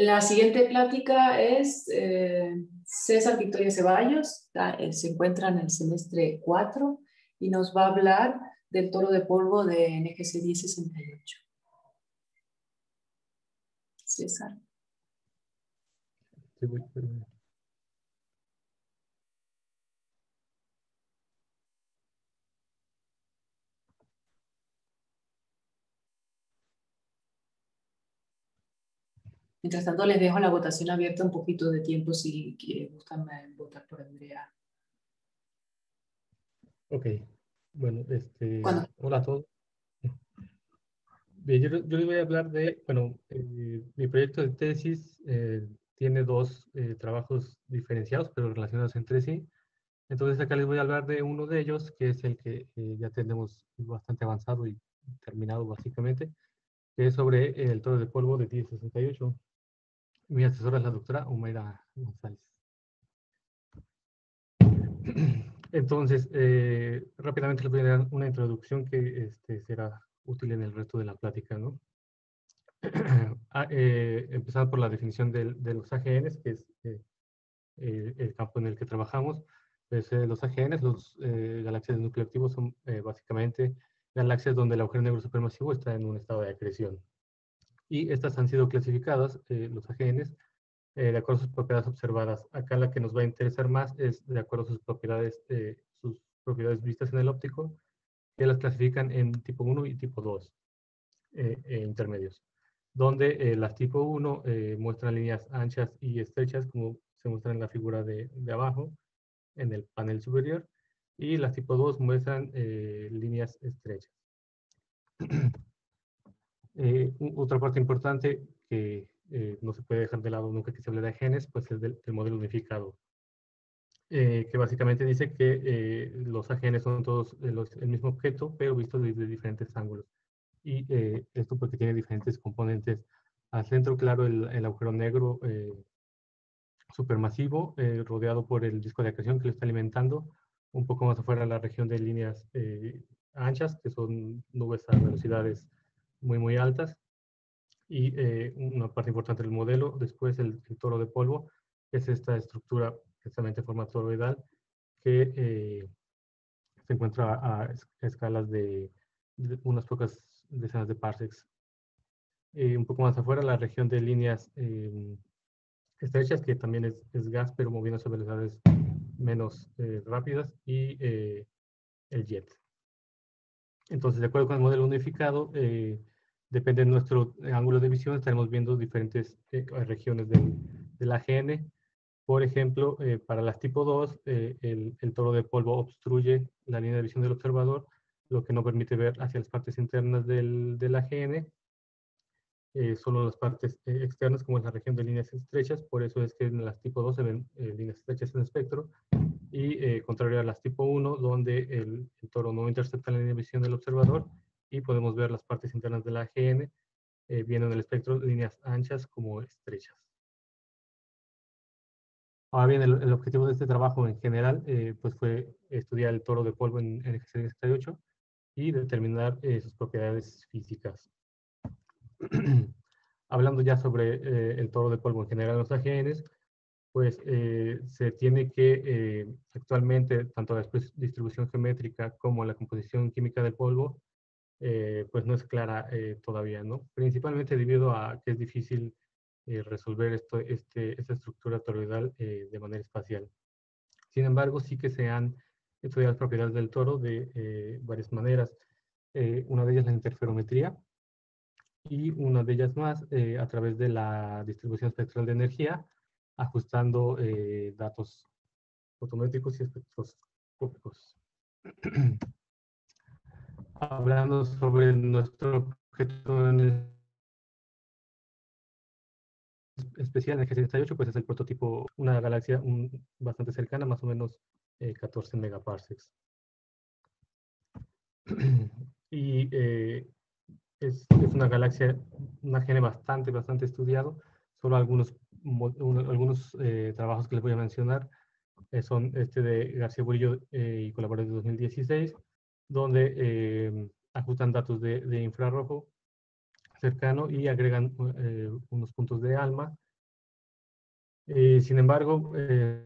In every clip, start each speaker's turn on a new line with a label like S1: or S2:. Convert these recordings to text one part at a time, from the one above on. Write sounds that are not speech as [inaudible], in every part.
S1: La siguiente plática es eh, César Victoria Ceballos, eh, se encuentra en el semestre 4 y nos va a hablar del toro de polvo de NGC 1068. César. Mientras tanto, les dejo la votación abierta un poquito de tiempo si gustan votar por Andrea.
S2: Ok, bueno, este, hola a todos. Bien, yo, les voy a hablar de, bueno, eh, mi proyecto de tesis eh, tiene dos eh, trabajos diferenciados, pero relacionados entre sí. Entonces acá les voy a hablar de uno de ellos, que es el que ya tenemos bastante avanzado y terminado básicamente, que es sobre el toro de polvo de 1068. Mi asesora es la doctora Humaira González. [clears throat] Entonces, eh, rápidamente les voy a dar una introducción que este, será útil en el resto de la plática, ¿no? [clears throat] ah, eh, empezando por la definición de, los AGNs, que es eh, el campo en el que trabajamos. Pues, los AGNs, los galaxias de núcleo activo, son básicamente galaxias donde el agujero negro supermasivo está en un estado de acreción y estas han sido clasificadas, eh, los AGNs, eh, de acuerdo a sus propiedades observadas. Acá la que nos va a interesar más es de acuerdo a sus propiedades, eh, sus propiedades vistas en el óptico, que las clasifican en tipo 1 y tipo 2 intermedios, donde las tipo 1 muestran líneas anchas y estrechas, como se muestra en la figura de, de abajo, en el panel superior, y las tipo 2 muestran líneas estrechas. [clears throat] Eh, otra parte importante que eh, no se puede dejar de lado nunca que se hable de genes, pues es del, modelo unificado, eh, que básicamente dice que los AGNs son todos el mismo objeto, pero vistos desde diferentes ángulos. Y esto porque tiene diferentes componentes. Al centro, claro, el, agujero negro supermasivo, rodeado por el disco de acreción que lo está alimentando, un poco más afuera la región de líneas anchas, que son nubes a velocidades muy, muy altas. Y eh, una parte importante del modelo, después el, toro de polvo, es esta estructura precisamente en forma toroidal que eh, se encuentra a, escalas de, unas pocas decenas de parsecs. Eh, un poco más afuera, la región de líneas estrechas, que también es, es, gas, pero moviéndose a velocidades menos rápidas, y el jet. Entonces, de acuerdo con el modelo unificado, eh, depende de nuestro ángulo de visión, estaremos viendo diferentes eh, regiones del, del, AGN. Por ejemplo, eh, para las tipo 2, el, el, toro de polvo obstruye la línea de visión del observador, lo que no permite ver hacia las partes internas del, del AGN, solo las partes externas, como es la región de líneas estrechas, por eso es que en las tipo 2 se ven líneas estrechas en el espectro, y eh, contrario a las tipo 1, donde el, toro no intercepta la línea de visión del observador y podemos ver las partes internas de la AGN eh, viendo en el espectro líneas anchas como estrechas. Ahora bien, el, objetivo de este trabajo en general eh, pues fue estudiar el toro de polvo en, en el 68 y determinar eh, sus propiedades físicas. [clears throat] Hablando ya sobre el toro de polvo en general en los AGNs, pues eh, se tiene que eh, actualmente, tanto la distribución geométrica como la composición química del polvo, eh, pues no es clara todavía, ¿no? Principalmente debido a que es difícil resolver este, esta estructura toroidal de manera espacial. Sin embargo, sí que se han estudiado las propiedades del toro de varias maneras. una de ellas la interferometría y una de ellas más a través de la distribución espectral de energía, ajustando eh, datos fotométricos y espectroscópicos. [clears throat] Hablando sobre nuestro objeto en especial en el G68, pues es el prototipo, una galaxia bastante cercana, más o menos 14 eh, megaparsecs. [clears throat] y eh, es, es, una galaxia, una gene bastante, bastante estudiado. Solo algunos algunos eh, trabajos que les voy a mencionar eh, son este de García Burillo eh, y colaboradores de 2016, donde ajustan datos de, infrarrojo cercano y agregan unos puntos de ALMA. Sin embargo,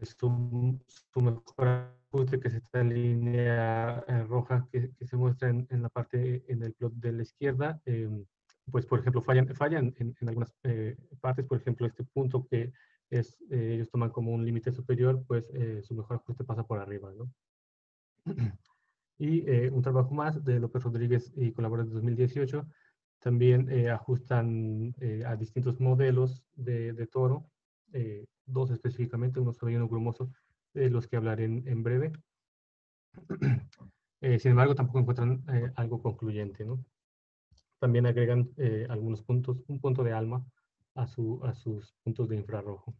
S2: su, su, mejor ajuste que está en línea roja que, se muestra en, la parte, en el plot de la izquierda, pues por ejemplo fallan, fallan en, en algunas partes, por ejemplo este punto que es, ellos toman como un límite superior, pues su mejor ajuste pasa por arriba, ¿no? [clears throat] Y un trabajo más de López Rodríguez y colaboradores de 2018 también eh, ajustan eh, a distintos modelos de, toro, eh, dos específicamente, uno sobre uno grumoso, de los que hablaré en, breve. [clears throat] sin embargo, tampoco encuentran algo concluyente. ¿no? También agregan algunos puntos, un punto de alma a, su, a sus puntos de infrarrojo.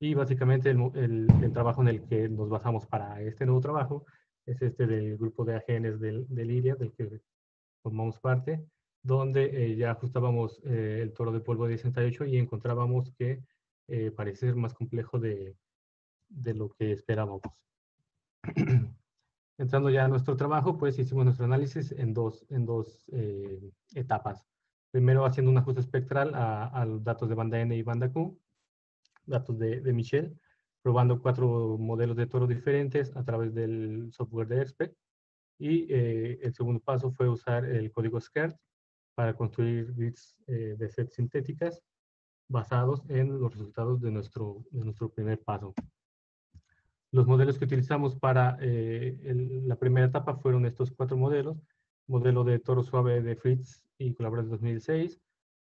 S2: Y básicamente el, el, trabajo en el que nos basamos para este nuevo trabajo es este del grupo de AGNs del, del IRIA, del que formamos parte, donde eh, ya ajustábamos eh, el toro de polvo de 68 y encontrábamos que eh, parece ser más complejo de, de lo que esperábamos. [clears throat] Entrando ya a nuestro trabajo, pues hicimos nuestro análisis en dos, en dos etapas. Primero haciendo un ajuste espectral a, los datos de banda N y banda Q, datos de, de Michel, probando cuatro modelos de toro diferentes a través del software de ERSPEC. Y el segundo paso fue usar el código SCART para construir bits eh, de sets sintéticas basados en los resultados de nuestro, de nuestro primer paso. Los modelos que utilizamos para eh, la primera etapa fueron estos cuatro modelos. Modelo de toro suave de Fritz y colaboradores 2006,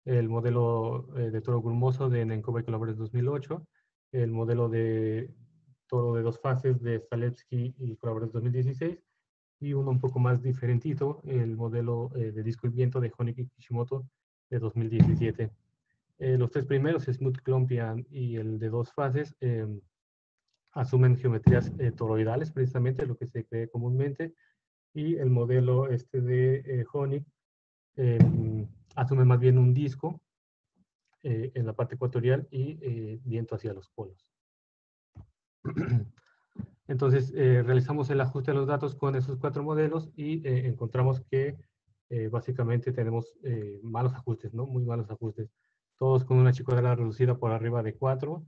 S2: el modelo eh, de toro grumoso de Nenkova y colaboradores 2008, el modelo de toro de dos fases de Stalevsky y colaboradores 2016, y uno un poco más diferentito, el modelo eh, de disco y viento de Honeck y Kishimoto de 2017. Eh, los tres primeros, Smooth Clumpian y el de dos fases, em, asumen geometrías eh, toroidales, precisamente lo que se cree comúnmente, y el modelo este de Honeck em, asume más bien un disco en la parte ecuatorial y viento hacia los polos. [clears throat] Entonces, eh, realizamos el ajuste de los datos con esos cuatro modelos y eh, encontramos que eh, básicamente tenemos malos ajustes, ¿no? Muy malos ajustes. Todos con una chicuadrada reducida por arriba de 4,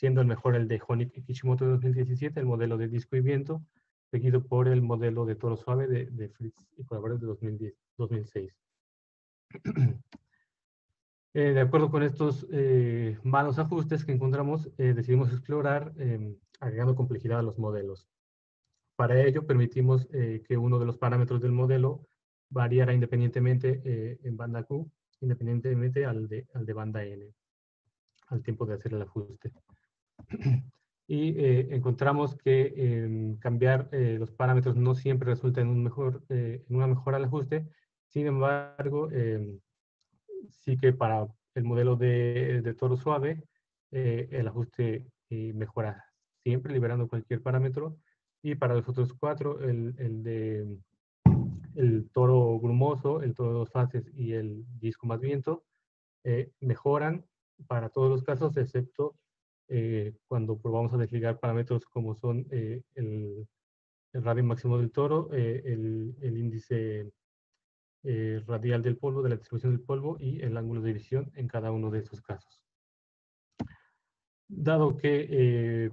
S2: siendo el mejor el de y Kishimoto de 2017, el modelo de disco y viento, seguido por el modelo de toro suave de, Fritz y colaboradores de 2010, 2006. [clears throat] de acuerdo con estos malos ajustes que encontramos, decidimos explorar em, agregando complejidad a los modelos. Para ello, permitimos eh, que uno de los parámetros del modelo variara independientemente eh, en banda Q, independientemente al de, al de banda N, al tiempo de hacer el ajuste. [clears throat] y eh, encontramos que em, cambiar los parámetros no siempre resulta en, un mejor, en una mejora al ajuste. Sin embargo, em, sí que para el modelo de, de toro suave, el ajuste mejora siempre liberando cualquier parámetro. Y para los otros cuatro, el, el de el toro grumoso, el toro de dos fases y el disco más viento, eh, mejoran para todos los casos, excepto eh, cuando probamos a desligar parámetros como son eh, el, el, radio máximo del toro, el, el, índice radial del polvo, de la distribución del polvo y el ángulo de visión en cada uno de esos casos. Dado que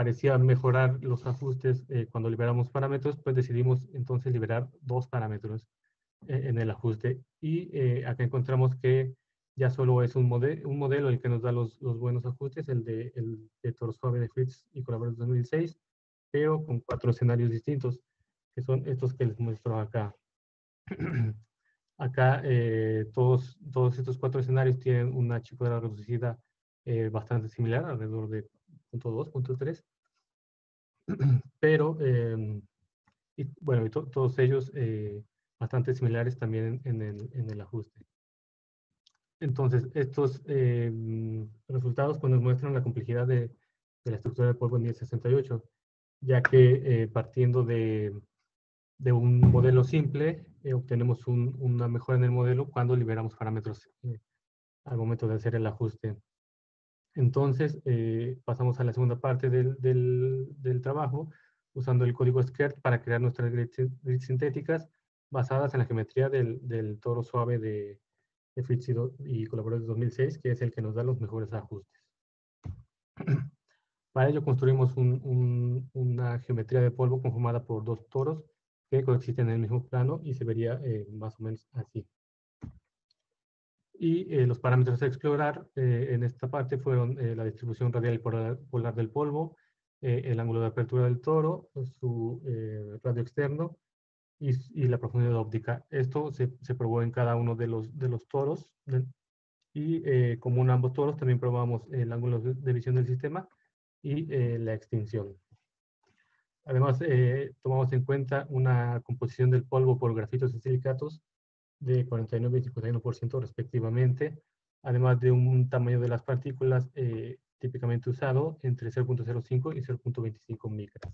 S2: parecía mejorar los ajustes eh, cuando liberamos parámetros, pues decidimos entonces liberar dos parámetros eh, en el ajuste. Y eh, acá encontramos que ya solo es un, un modelo el que nos da los, los buenos ajustes, el de, el de Toro Suave de Fritz y Colaboradores 2006, pero con cuatro escenarios distintos, que son estos que les muestro acá. [clears throat] acá todos, todos estos cuatro escenarios tienen una chicuadra reducida bastante similar, alrededor de punto 2, punto 3. [clears throat] Pero, em, y, bueno, y todos ellos eh, bastante similares también en, el, en, el, ajuste. Entonces, estos em, resultados pues, nos muestran la complejidad de, la estructura del polvo en 1068, ya que eh, partiendo de, un modelo simple, eh, obtenemos un, una mejora en el modelo cuando liberamos parámetros al momento de hacer el ajuste. Entonces, eh, pasamos a la segunda parte del, trabajo, usando el código SCART para crear nuestras grids, sintéticas basadas en la geometría del, del toro suave de, Fritz y colaboradores de 2006, que es el que nos da los mejores ajustes. [clears throat] Para ello construimos una geometría de polvo conformada por dos toros que coexisten en el mismo plano y se vería eh, más o menos así. Y eh, los parámetros a explorar eh, en esta parte fueron la distribución radial y polar, del polvo, el ángulo de apertura del toro, su radio externo y, la profundidad óptica. Esto se, probó en cada uno de los, de los toros y como en ambos toros también probamos el ángulo de visión del sistema y la extinción. Además, eh, tomamos en cuenta una composición del polvo por grafitos y silicatos de 49 y 51% respectivamente, además de un tamaño de las partículas eh, típicamente usado entre 0.05 y 0.25 micras.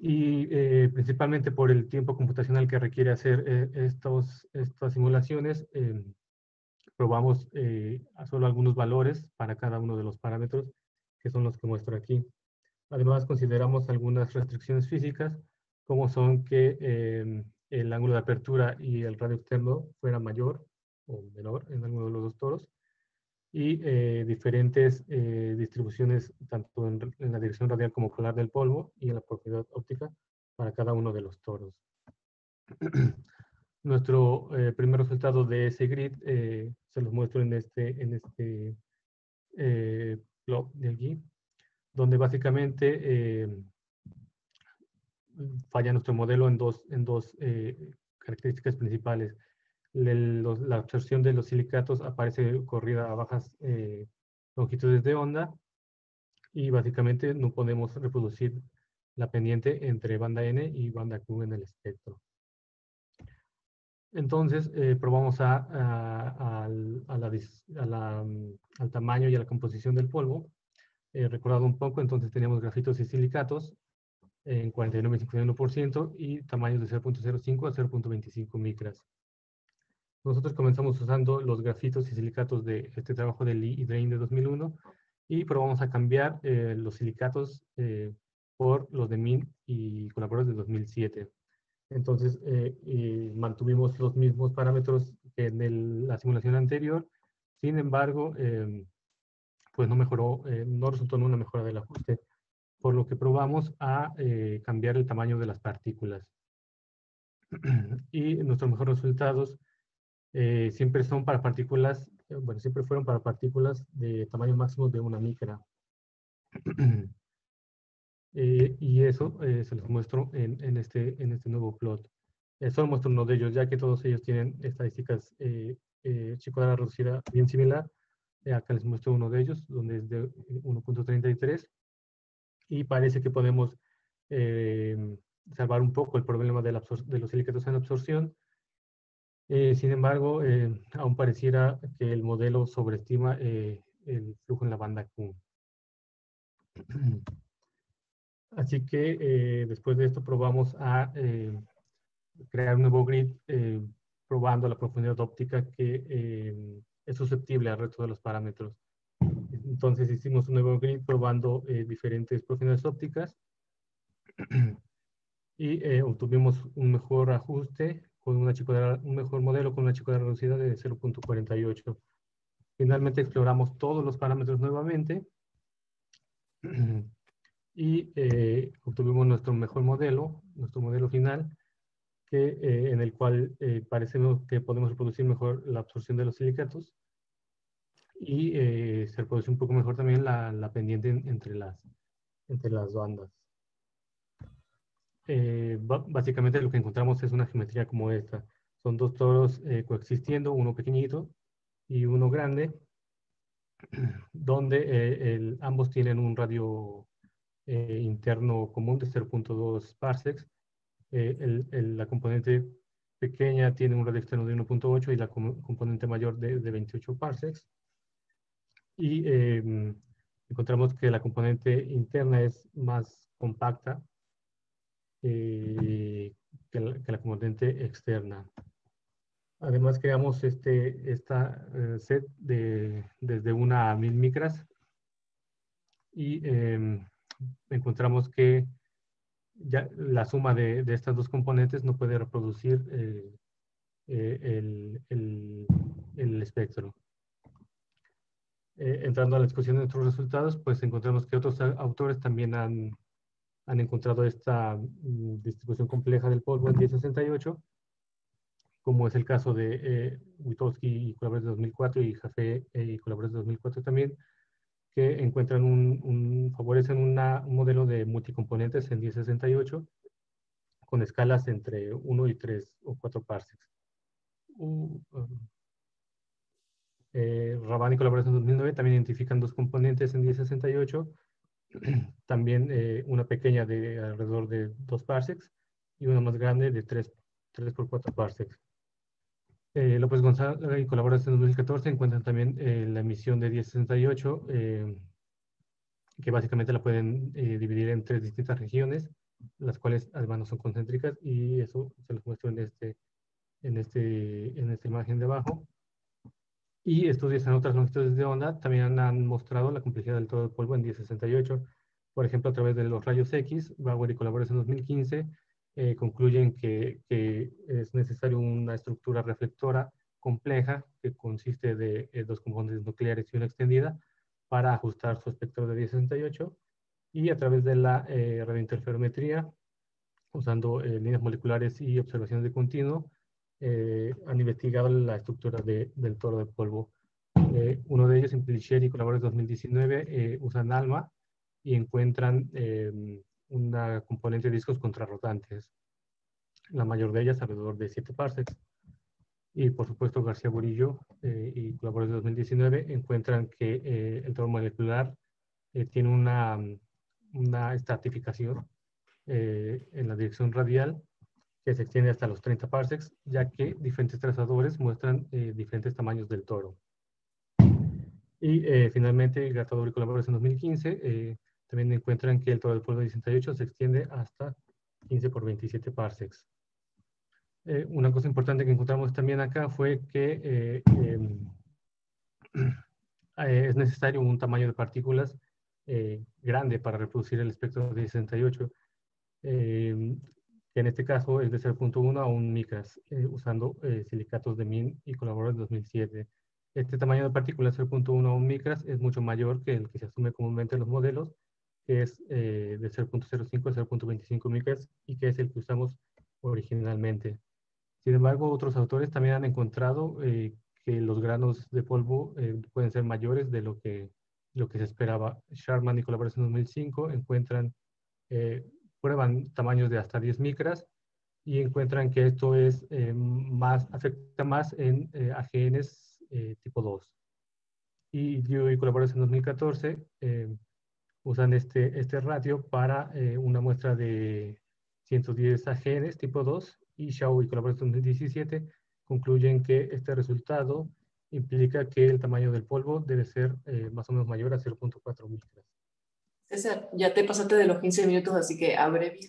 S2: Y eh, principalmente por el tiempo computacional que requiere hacer estos, estas simulaciones, probamos solo algunos valores para cada uno de los parámetros, que son los que muestro aquí. Además, consideramos algunas restricciones físicas, como son que el ángulo de apertura y el radio externo fuera mayor o menor en alguno de los dos toros, y eh, diferentes eh, distribuciones tanto en, la dirección radial como polar del polvo y en la profundidad óptica para cada uno de los toros. [clears throat] Nuestro eh, primer resultado de ese grid se los muestro en este, en este plot de aquí donde básicamente eh, falla nuestro modelo en dos, en dos eh, características principales. La absorción de los silicatos aparece corrida a bajas eh, longitudes de onda y básicamente no podemos reproducir la pendiente entre banda N y banda Q en el espectro. Entonces, probamos a, al, al tamaño y a la composición del polvo eh, recordado un poco, entonces teníamos grafitos y silicatos en 49,51% y tamaños de 0.05 a 0.25 micras. Nosotros comenzamos usando los grafitos y silicatos de este trabajo de Lee y Drain de 2001 y probamos a cambiar eh, los silicatos eh, por los de Min y colaboradores de 2007. Entonces, mantuvimos los mismos parámetros que en la simulación anterior. Sin embargo, pues no mejoró, eh, no resultó en una mejora del ajuste, por lo que probamos a eh, cambiar el tamaño de las partículas. [clears throat] y nuestros mejores resultados eh, siempre son para partículas, bueno, siempre fueron para partículas de tamaño máximo de una micra. [clears throat] y eso se los muestro en, en, este, en este nuevo plot. solo muestro uno de ellos, ya que todos ellos tienen estadísticas eh, chico de la reducida bien similar, eh, acá les muestro uno de ellos, donde es de 1.33. Eh, y parece que podemos eh, salvar un poco el problema de, de los silicatos en absorción. Sin embargo, aún pareciera que el modelo sobreestima el flujo en la banda Q. [clears throat] Así que después de esto probamos a crear un nuevo grid probando la profundidad óptica que es susceptible al resto de los parámetros. Entonces hicimos un nuevo grid probando eh, diferentes profundidades ópticas [clears throat] y eh, obtuvimos un mejor ajuste con una un mejor modelo con una chicotada reducida de 0.48. Finalmente exploramos todos los parámetros nuevamente [clears throat] y eh, obtuvimos nuestro mejor modelo, nuestro modelo final, que, en el cual parece que podemos reproducir mejor la absorción de los silicatos y eh, se reproduce un poco mejor también la, la pendiente entre, las, entre las bandas. Eh, básicamente lo que encontramos es una geometría como esta. Son dos toros eh, coexistiendo, uno pequeñito y uno grande, [clears throat] donde el, ambos tienen un radio interno común de 0.2 parsecs. La componente pequeña tiene un radio externo de 1.8 y la componente mayor de, de 28 parsecs y em, encontramos que la componente interna es más compacta eh, que, la, componente externa. Además creamos este esta, eh, set de, desde una a mil micras y em, encontramos que ya la suma de, de, estas dos componentes no puede reproducir eh, el, el, espectro. entrando a la discusión de nuestros resultados, pues encontramos que otros autores también han, han encontrado esta mm, distribución compleja del polvo en 1068 como es el caso de eh, Witowski y colaboradores de 2004 y Jafé eh, y colaboradores de 2004 también, que encuentran un, favorecen un modelo de multicomponentes en 1068 con escalas entre 1 y 3 o 4 parsecs. Uh, eh, Raban y colaboradores en 2009 también identifican dos componentes en 1068, [clears throat] también eh, una pequeña de alrededor de 2 parsecs y una más grande de 3, 3 por 4 parsecs. Eh, López González y colaboradores en 2014 encuentran también eh, la emisión de 1068, eh, que básicamente la pueden dividir en tres distintas regiones, las cuales además no son concéntricas, y eso se los muestro en, este, en, este, en esta imagen de abajo. Y estudios en otras longitudes de onda también han mostrado la complejidad del todo el polvo en 1068, por ejemplo, a través de los rayos X, Bauer y colaboradores en 2015 eh, concluyen que, es necesario una estructura reflectora compleja que consiste de eh, dos componentes nucleares y una extendida para ajustar su espectro de 1068 y a través de la eh, radiointerferometría, usando líneas moleculares y observaciones de continuo, han investigado la estructura del toro de polvo. uno de ellos, Implichere y colaboradores 2019, usan ALMA y encuentran una componente de discos contrarrotantes, la mayor de ellas alrededor de 7 parsecs. Y por supuesto García Burillo eh, y colaboradores de 2019 encuentran que eh, el toro molecular eh, tiene una, una estratificación en la dirección radial que se extiende hasta los 30 parsecs, ya que diferentes trazadores muestran diferentes tamaños del toro. Y finalmente, Gatador y colaboradores en 2015 también encuentran que el toro del polvo de 68 se extiende hasta 15 por 27 parsecs. Eh, una cosa importante que encontramos también acá fue que eh, em, [clears throat] eh, es necesario un tamaño de partículas grande para reproducir el espectro de 68, em, que en este caso es de 0.1 a 1 micras, usando silicatos de MIN y colaboradores 2007. Este tamaño de partículas 0.1 a 1 micras es mucho mayor que el que se asume comúnmente en los modelos, que es eh, de 0.05 a 0.25 micras y que es el que usamos originalmente. Sin embargo, otros autores también han encontrado eh, que los granos de polvo eh, pueden ser mayores de lo que, lo que se esperaba. Sharman y colaboración 2005 encuentran, prueban tamaños de hasta 10 micras y encuentran que esto es más, afecta más en AGNs tipo 2. Y yo y colaboración 2014 usan este, este ratio para eh, una muestra de 110 AGNs tipo 2 y Xiao y colaboración 2017 concluyen que este resultado implica que el tamaño del polvo debe ser eh, más o menos mayor a 0.4 micras.
S1: Ya te pasaste de los 15 minutos, así que abrevia.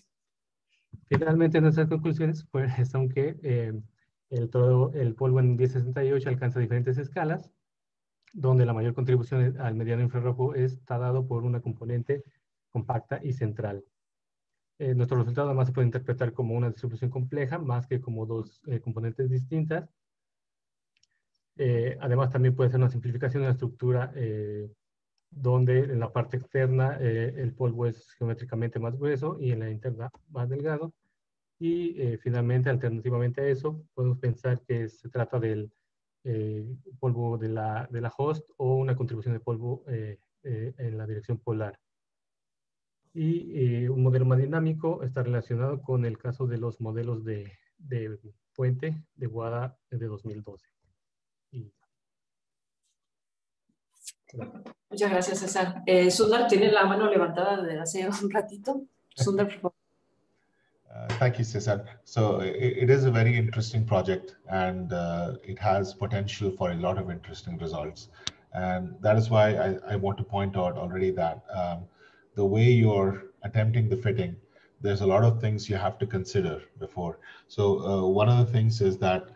S2: Finalmente, nuestras conclusiones son que eh, el, todo, el polvo en 1068 alcanza diferentes escalas, donde la mayor contribución al mediano infrarrojo está dado por una componente compacta y central. Eh, nuestro resultado además se puede interpretar como una distribución compleja más que como dos eh, componentes distintas. Eh, además también puede ser una simplificación de la estructura donde en la parte externa el polvo es geométricamente más grueso y en la interna más delgado. Y finalmente, alternativamente a eso, podemos pensar que se trata del eh, polvo de la, de la, host o una contribución de polvo eh, eh, en la dirección polar. Y un modelo más dinámico está relacionado con el caso de los modelos de, de puente de WADA de 2012.
S1: Muchas gracias, César. Sundar tiene la mano levantada desde hace un ratito. Sundar, por favor.
S3: Uh, thank you, Cesar. So it, it is a very interesting project and uh, it has potential for a lot of interesting results. And that is why I, I want to point out already that um, the way you're attempting the fitting, there's a lot of things you have to consider before. So uh, one of the things is that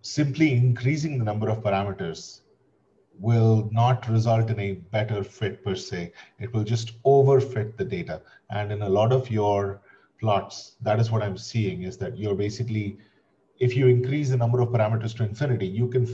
S3: simply increasing the number of parameters will not result in a better fit per se. It will just overfit the data. And in a lot of your plots, that is what I'm seeing is that you're basically if you increase the number of parameters to infinity, you can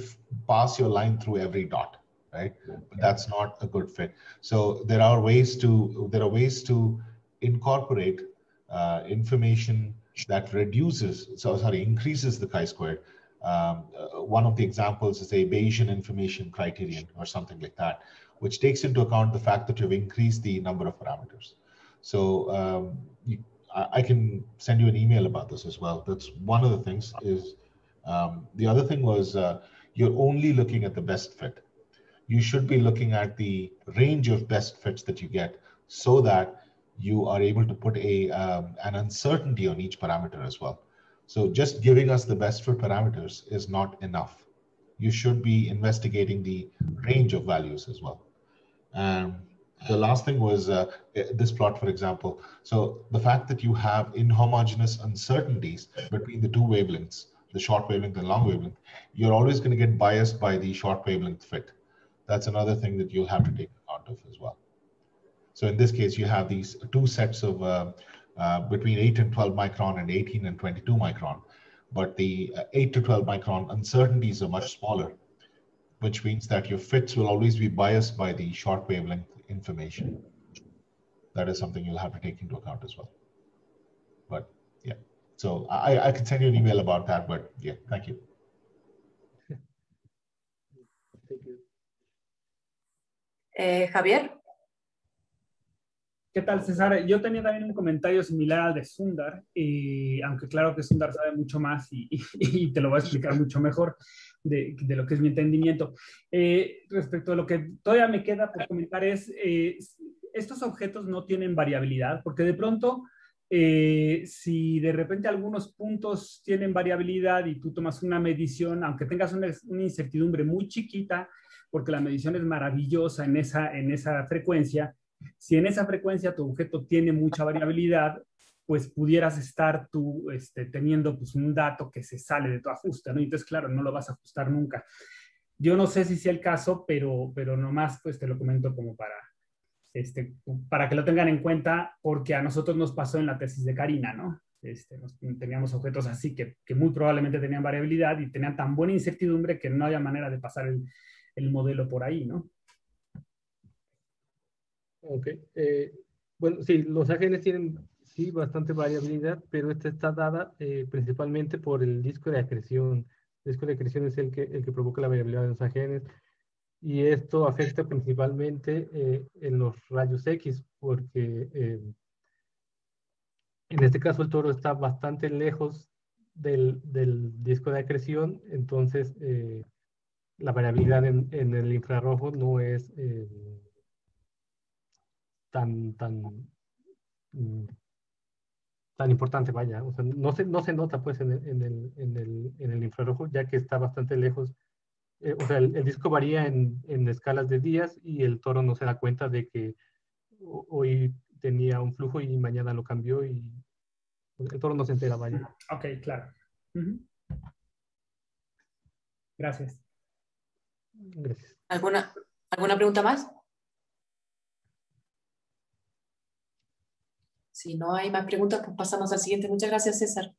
S3: pass your line through every dot, right? But that's not a good fit. So there are ways to there are ways to incorporate uh, information that reduces, so sorry, increases the chi-squared. Um, uh, one of the examples is a Bayesian information criterion or something like that, which takes into account the fact that you've increased the number of parameters. So um, you, I can send you an email about this as well. That's one of the things is um, the other thing was uh, you're only looking at the best fit. You should be looking at the range of best fits that you get so that you are able to put a um, an uncertainty on each parameter as well. So just giving us the best fit parameters is not enough. You should be investigating the range of values as well. Um, the last thing was uh, this plot, for example. So the fact that you have inhomogeneous uncertainties between the two wavelengths, the short wavelength and long wavelength, you're always going to get biased by the short wavelength fit. That's another thing that you'll have to take account of as well. So in this case, you have these two sets of uh, uh, between 8 and 12 micron and 18 and 22 micron. But the uh, 8 to 12 micron uncertainties are much smaller, which means that your fits will always be biased by the short wavelength information. That is something you'll have to take into account as well. But yeah, so I, I can send you an email about that, but yeah, thank you.
S1: Thank you. Eh, Javier.
S4: ¿Qué tal, César? Yo tenía también un comentario similar al de Sundar, y, aunque claro que Sundar sabe mucho más y, y, te lo voy a explicar mucho mejor de, de lo que es mi entendimiento. Eh, respecto a lo que todavía me queda por comentar es, eh, estos objetos no tienen variabilidad, porque de pronto, eh, si de repente algunos puntos tienen variabilidad y tú tomas una medición, aunque tengas una, una incertidumbre muy chiquita, porque la medición es maravillosa en esa, en esa frecuencia, si en esa frecuencia tu objeto tiene mucha variabilidad, pues pudieras estar tú este, teniendo pues, un dato que se sale de tu ajuste, ¿no? entonces, claro, no lo vas a ajustar nunca. Yo no sé si sea el caso, pero, pero nomás pues te lo comento como para, este, para que lo tengan en cuenta, porque a nosotros nos pasó en la tesis de Karina, ¿no? Este, teníamos objetos así que, que, muy probablemente tenían variabilidad y tenían tan buena incertidumbre que no había manera de pasar el, el modelo por ahí, ¿no?
S2: Ok. Eh, bueno, sí, los AGNs tienen sí bastante variabilidad, pero esta está dada eh, principalmente por el disco de acreción. El disco de acreción es el que, el que provoca la variabilidad de los AGNs y esto afecta principalmente eh, en los rayos X, porque en este caso el toro está bastante lejos del, del disco de acreción, entonces la variabilidad en, en, el infrarrojo no es tan, tan, mm, tan importante, vaya. O sea, no se, no se nota pues en el, en el, en el, en el infrarrojo, ya que está bastante lejos. Eh, o sea, el, disco varía en, en, escalas de días y el toro no se da cuenta de que hoy tenía un flujo y mañana lo cambió y el toro no se entera, vaya.
S4: Ok, claro. Gracias.
S1: Gracias. ¿Alguna, ¿Alguna pregunta más? Si no hay más preguntas, pues pasamos al siguiente. Muchas gracias, César.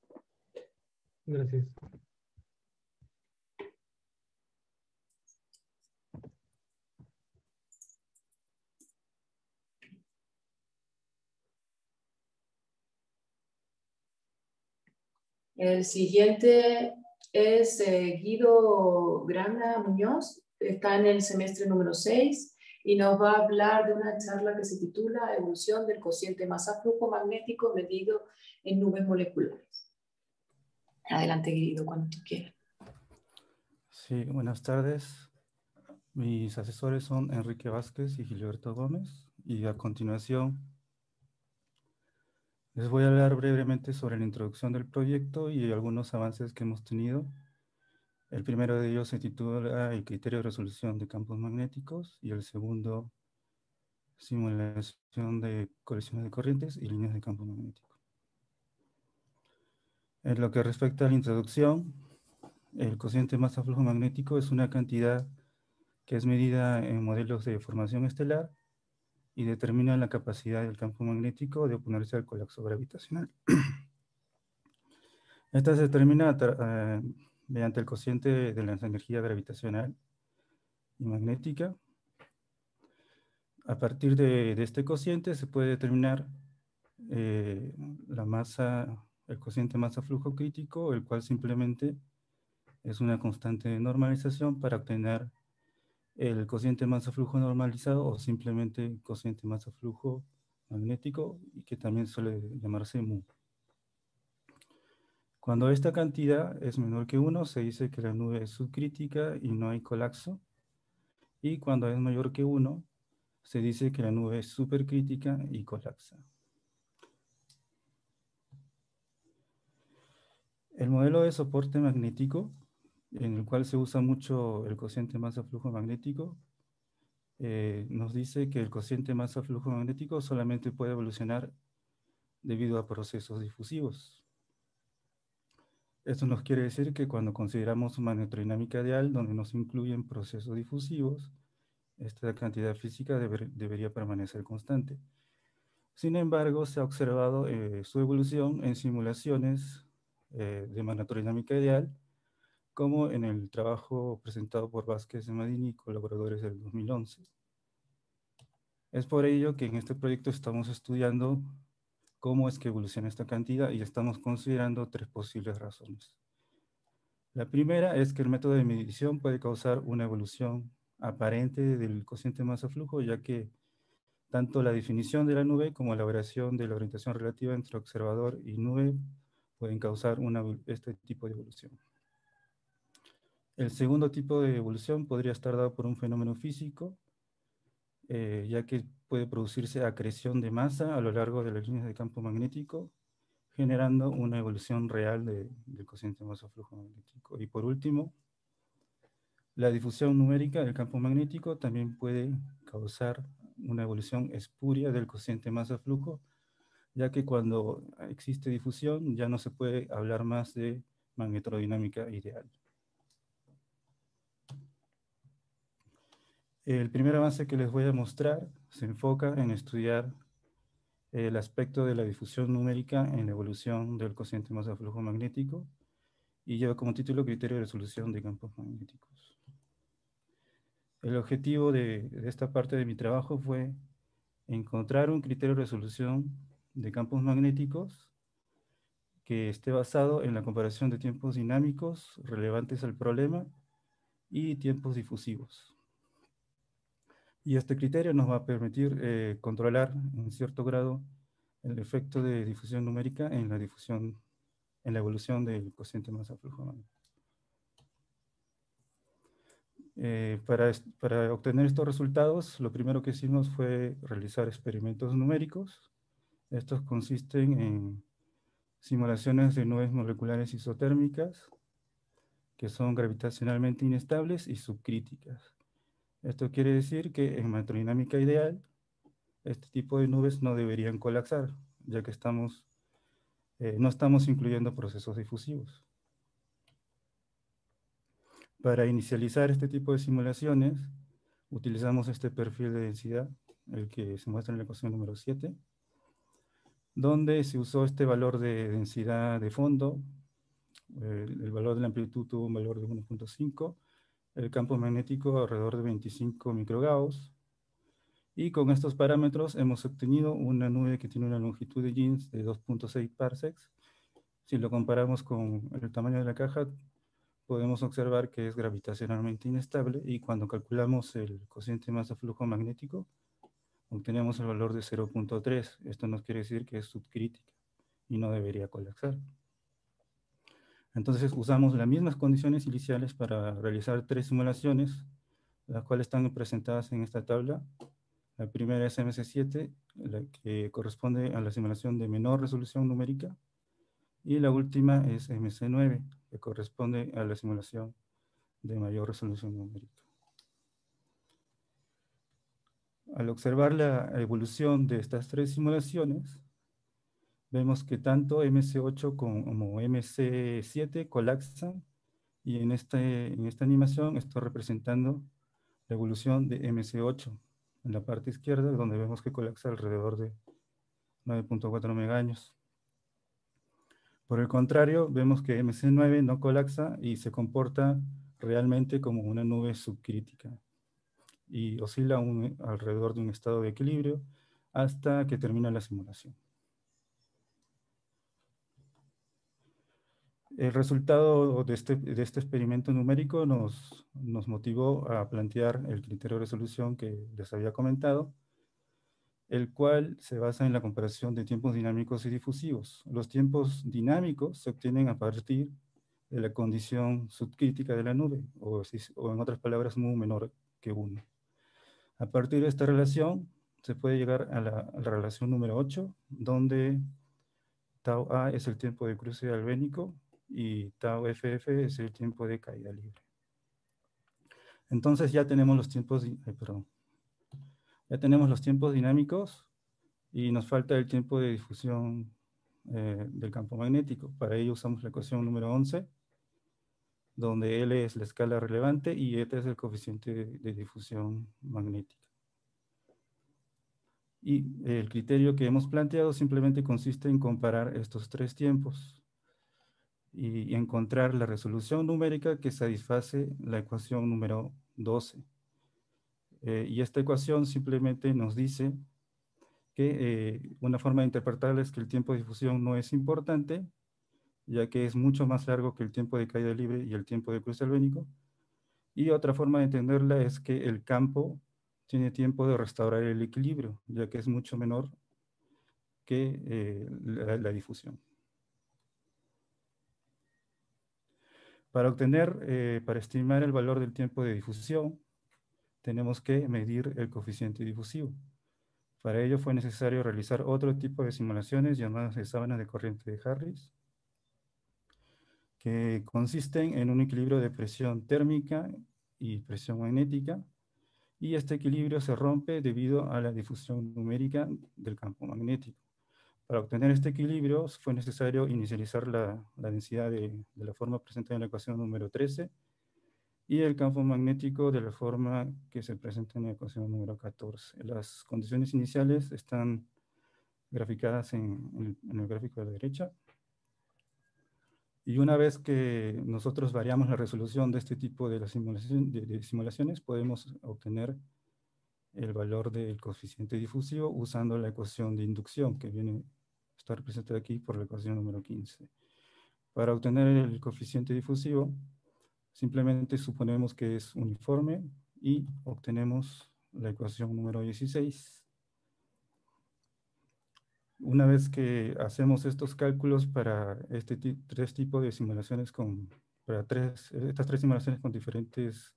S2: Gracias.
S1: El siguiente es eh, Guido Grana Muñoz, está en el semestre número 6 y nos va a hablar de una charla que se titula Evolución del cociente masa-flujo magnético medido en nubes moleculares. Adelante, Guido, cuando tú quieras.
S5: Sí, buenas tardes. Mis asesores son Enrique Vázquez y Gilberto Gómez y a continuación les voy a hablar brevemente sobre la introducción del proyecto y algunos avances que hemos tenido el primero de ellos se titula El criterio de resolución de campos magnéticos y el segundo, simulación de colecciones de corrientes y líneas de campo magnético. En lo que respecta a la introducción, el cociente masa flujo magnético es una cantidad que es medida en modelos de formación estelar y determina la capacidad del campo magnético de oponerse al colapso gravitacional. [clears throat] Esta se determina eh, mediante el cociente de la energía gravitacional y magnética. A partir de, este cociente se puede determinar eh, la masa, el cociente masa-flujo crítico, el cual simplemente es una constante de normalización para obtener el cociente masa-flujo normalizado o simplemente cociente masa-flujo magnético y que también suele llamarse mu. Cuando esta cantidad es menor que 1, se dice que la nube es subcrítica y no hay colapso. Y cuando es mayor que 1, se dice que la nube es supercrítica y colapsa. El modelo de soporte magnético, en el cual se usa mucho el cociente masa-flujo magnético, eh, nos dice que el cociente masa-flujo magnético solamente puede evolucionar debido a procesos difusivos. Esto nos quiere decir que cuando consideramos una magnetodinámica ideal donde no se incluyen procesos difusivos, esta cantidad física debería permanecer constante. Sin embargo, se ha observado eh, su evolución en simulaciones eh, de magnetodinámica ideal, como en el trabajo presentado por Vázquez de Madini y colaboradores del 2011. Es por ello que en este proyecto estamos estudiando cómo es que evoluciona esta cantidad y estamos considerando tres posibles razones. La primera es que el método de medición puede causar una evolución aparente del cociente masa-flujo, ya que tanto la definición de la nube como la variación de la orientación relativa entre observador y nube pueden causar este tipo de evolución. El segundo tipo de evolución podría estar dado por un fenómeno físico, eh, ya que puede producirse acreción de masa a lo largo de las líneas de campo magnético, generando una evolución real del cociente masa-flujo magnético. Y por último, la difusión numérica del campo magnético también puede causar una evolución espuria del cociente masa-flujo, ya que cuando existe difusión ya no se puede hablar más de magnetodinámica ideal. El primer avance que les voy a mostrar se enfoca en estudiar el aspecto de la difusión numérica en la evolución del cociente masa flujo magnético y lleva como título criterio de resolución de campos magnéticos. El objetivo de, de esta parte de mi trabajo fue encontrar un criterio de resolución de campos magnéticos que esté basado en la comparación de tiempos dinámicos relevantes al problema y tiempos difusivos. Y este criterio nos va a permitir eh, controlar en cierto grado el efecto de difusión numérica en la difusión, en la evolución del cociente masa flujo eh, para obtener estos resultados, lo primero que hicimos fue realizar experimentos numéricos. Estos consisten en simulaciones de nubes moleculares isotérmicas que son gravitacionalmente inestables y subcríticas. Esto quiere decir que en magnetodinámica ideal, este tipo de nubes no deberían colapsar, ya que estamos, eh, no estamos incluyendo procesos difusivos. Para inicializar este tipo de simulaciones, utilizamos este perfil de densidad, el que se muestra en la ecuación número 7, donde se usó este valor de densidad de fondo, el valor de la amplitud tuvo un valor de 1.5, el campo magnético alrededor de 25 microgauss. Y con estos parámetros hemos obtenido una nube que tiene una longitud de jeans de 2.6 parsecs. Si lo comparamos con el tamaño de la caja, podemos observar que es gravitacionalmente inestable y cuando calculamos el cociente masa-flujo magnético, obtenemos el valor de 0.3. Esto nos quiere decir que es subcrítica y no debería colapsar. Entonces usamos las mismas condiciones iniciales para realizar tres simulaciones, las cuales están presentadas en esta tabla. La primera es MC7, la que corresponde a la simulación de menor resolución numérica. Y la última es MC9, que corresponde a la simulación de mayor resolución numérica. Al observar la evolución de estas tres simulaciones, vemos que tanto MC8 como MC7 colapsan y en, este, en esta animación estoy representando la evolución de MC8 en la parte izquierda, donde vemos que colapsa alrededor de 9.4 megaños. Por el contrario, vemos que MC9 no colapsa y se comporta realmente como una nube subcrítica y oscila alrededor de un estado de equilibrio hasta que termina la simulación. El resultado de este, de este experimento numérico nos, nos motivó a plantear el criterio de resolución que les había comentado, el cual se basa en la comparación de tiempos dinámicos y difusivos. Los tiempos dinámicos se obtienen a partir de la condición subcrítica de la nube, o, o en otras palabras, mu menor que 1. A partir de esta relación, se puede llegar a la, a la relación número 8, donde tau A es el tiempo de cruce albénico y tau FF es el tiempo de caída libre. Entonces ya tenemos los tiempos, perdón, ya tenemos los tiempos dinámicos y nos falta el tiempo de difusión eh, del campo magnético. Para ello usamos la ecuación número 11, donde L es la escala relevante y eta es el coeficiente de, de difusión magnética. Y el criterio que hemos planteado simplemente consiste en comparar estos tres tiempos y encontrar la resolución numérica que satisface la ecuación número 12. Eh, y esta ecuación simplemente nos dice que eh, una forma de interpretarla es que el tiempo de difusión no es importante, ya que es mucho más largo que el tiempo de caída libre y el tiempo de cruce albénico. Y otra forma de entenderla es que el campo tiene tiempo de restaurar el equilibrio, ya que es mucho menor que eh, la difusión. Para obtener, eh, para estimar el valor del tiempo de difusión, tenemos que medir el coeficiente difusivo. Para ello fue necesario realizar otro tipo de simulaciones llamadas sábanas de corriente de Harris, que consisten en un equilibrio de presión térmica y presión magnética, y este equilibrio se rompe debido a la difusión numérica del campo magnético. Para obtener este equilibrio fue necesario inicializar la, densidad de, la forma presentada en la ecuación número 13 y el campo magnético de la forma que se presenta en la ecuación número 14. Las condiciones iniciales están graficadas en, el, gráfico de la derecha. Y una vez que nosotros variamos la resolución de este tipo de, de simulaciones, podemos obtener el valor del coeficiente difusivo usando la ecuación de inducción que viene está representado aquí por la ecuación número 15. Para obtener el coeficiente difusivo, simplemente suponemos que es uniforme y obtenemos la ecuación número 16. Una vez que hacemos estos cálculos para este tres tipos de simulaciones con, para tres, estas tres simulaciones con diferentes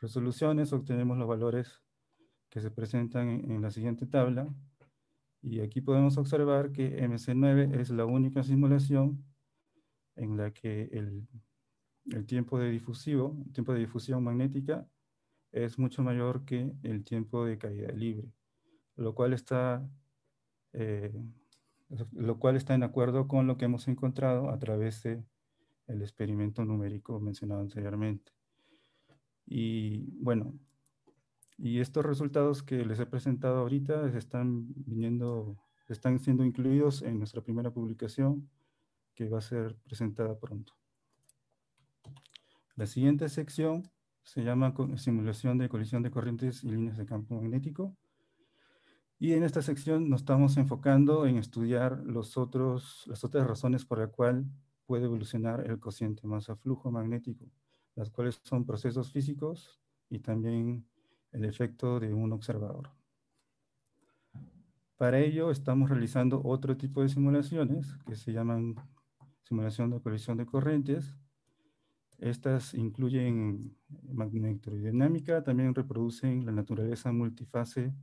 S5: resoluciones, obtenemos los valores que se presentan en la siguiente tabla. Y aquí podemos observar que MC9 es la única simulación en la que el, el tiempo de difusivo, tiempo de difusión magnética es mucho mayor que el tiempo de caída libre, lo cual está, eh, lo cual está en acuerdo con lo que hemos encontrado a través de el experimento numérico mencionado anteriormente. Y bueno, y estos resultados que les he presentado ahorita están viniendo, están siendo incluidos en nuestra primera publicación que va a ser presentada pronto. La siguiente sección se llama simulación de colisión de corrientes y líneas de campo magnético. Y en esta sección nos estamos enfocando en estudiar los otros, las otras razones por las cuales puede evolucionar el cociente masa-flujo magnético, las cuales son procesos físicos y también el efecto de un observador. Para ello estamos realizando otro tipo de simulaciones que se llaman simulación de colisión de corrientes. Estas incluyen magnetodinámica, también reproducen la naturaleza multifase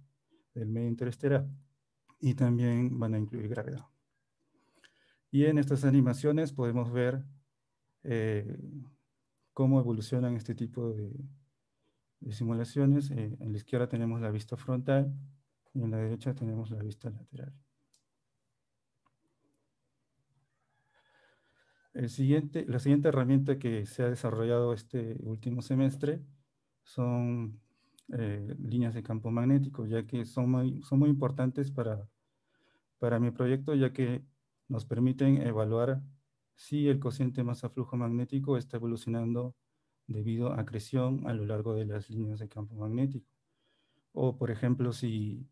S5: del medio interestelar y también van a incluir gravedad. Y en estas animaciones podemos ver eh, cómo evolucionan este tipo de, de simulaciones. Eh, en la izquierda tenemos la vista frontal y en la derecha tenemos la vista lateral. El siguiente, la siguiente herramienta que se ha desarrollado este último semestre son eh, líneas de campo magnético, ya que son muy, son muy importantes para, para mi proyecto, ya que nos permiten evaluar si el cociente masa-flujo magnético está evolucionando debido a acreción a lo largo de las líneas de campo magnético. O, por ejemplo, si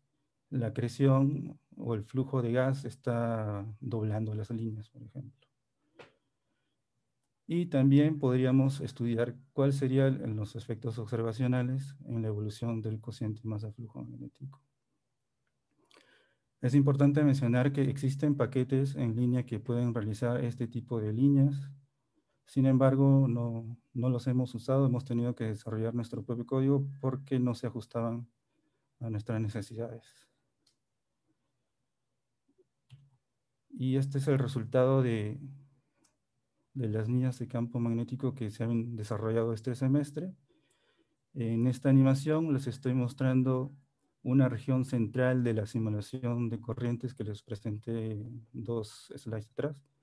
S5: la acreción o el flujo de gas está doblando las líneas, por ejemplo. Y también podríamos estudiar cuáles serían los efectos observacionales en la evolución del cociente masa-flujo magnético. Es importante mencionar que existen paquetes en línea que pueden realizar este tipo de líneas. Sin embargo, no, los hemos usado, hemos tenido que desarrollar nuestro propio código porque no se ajustaban a nuestras necesidades. Y este es el resultado de, de las líneas de campo magnético que se han desarrollado este semestre. En esta animación les estoy mostrando una región central de la simulación de corrientes que les presenté dos slides atrás.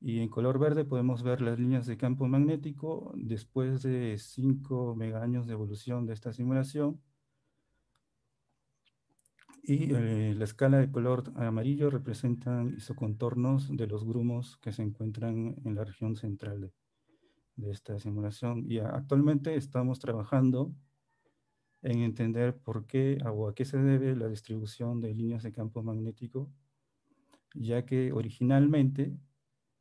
S5: Y en color verde podemos ver las líneas de campo magnético después de 5 megaños de evolución de esta simulación. Y eh, la escala de color amarillo representan isocontornos de los grumos que se encuentran en la región central de, esta simulación. Y actualmente estamos trabajando en entender por qué o a qué se debe la distribución de líneas de campo magnético, ya que originalmente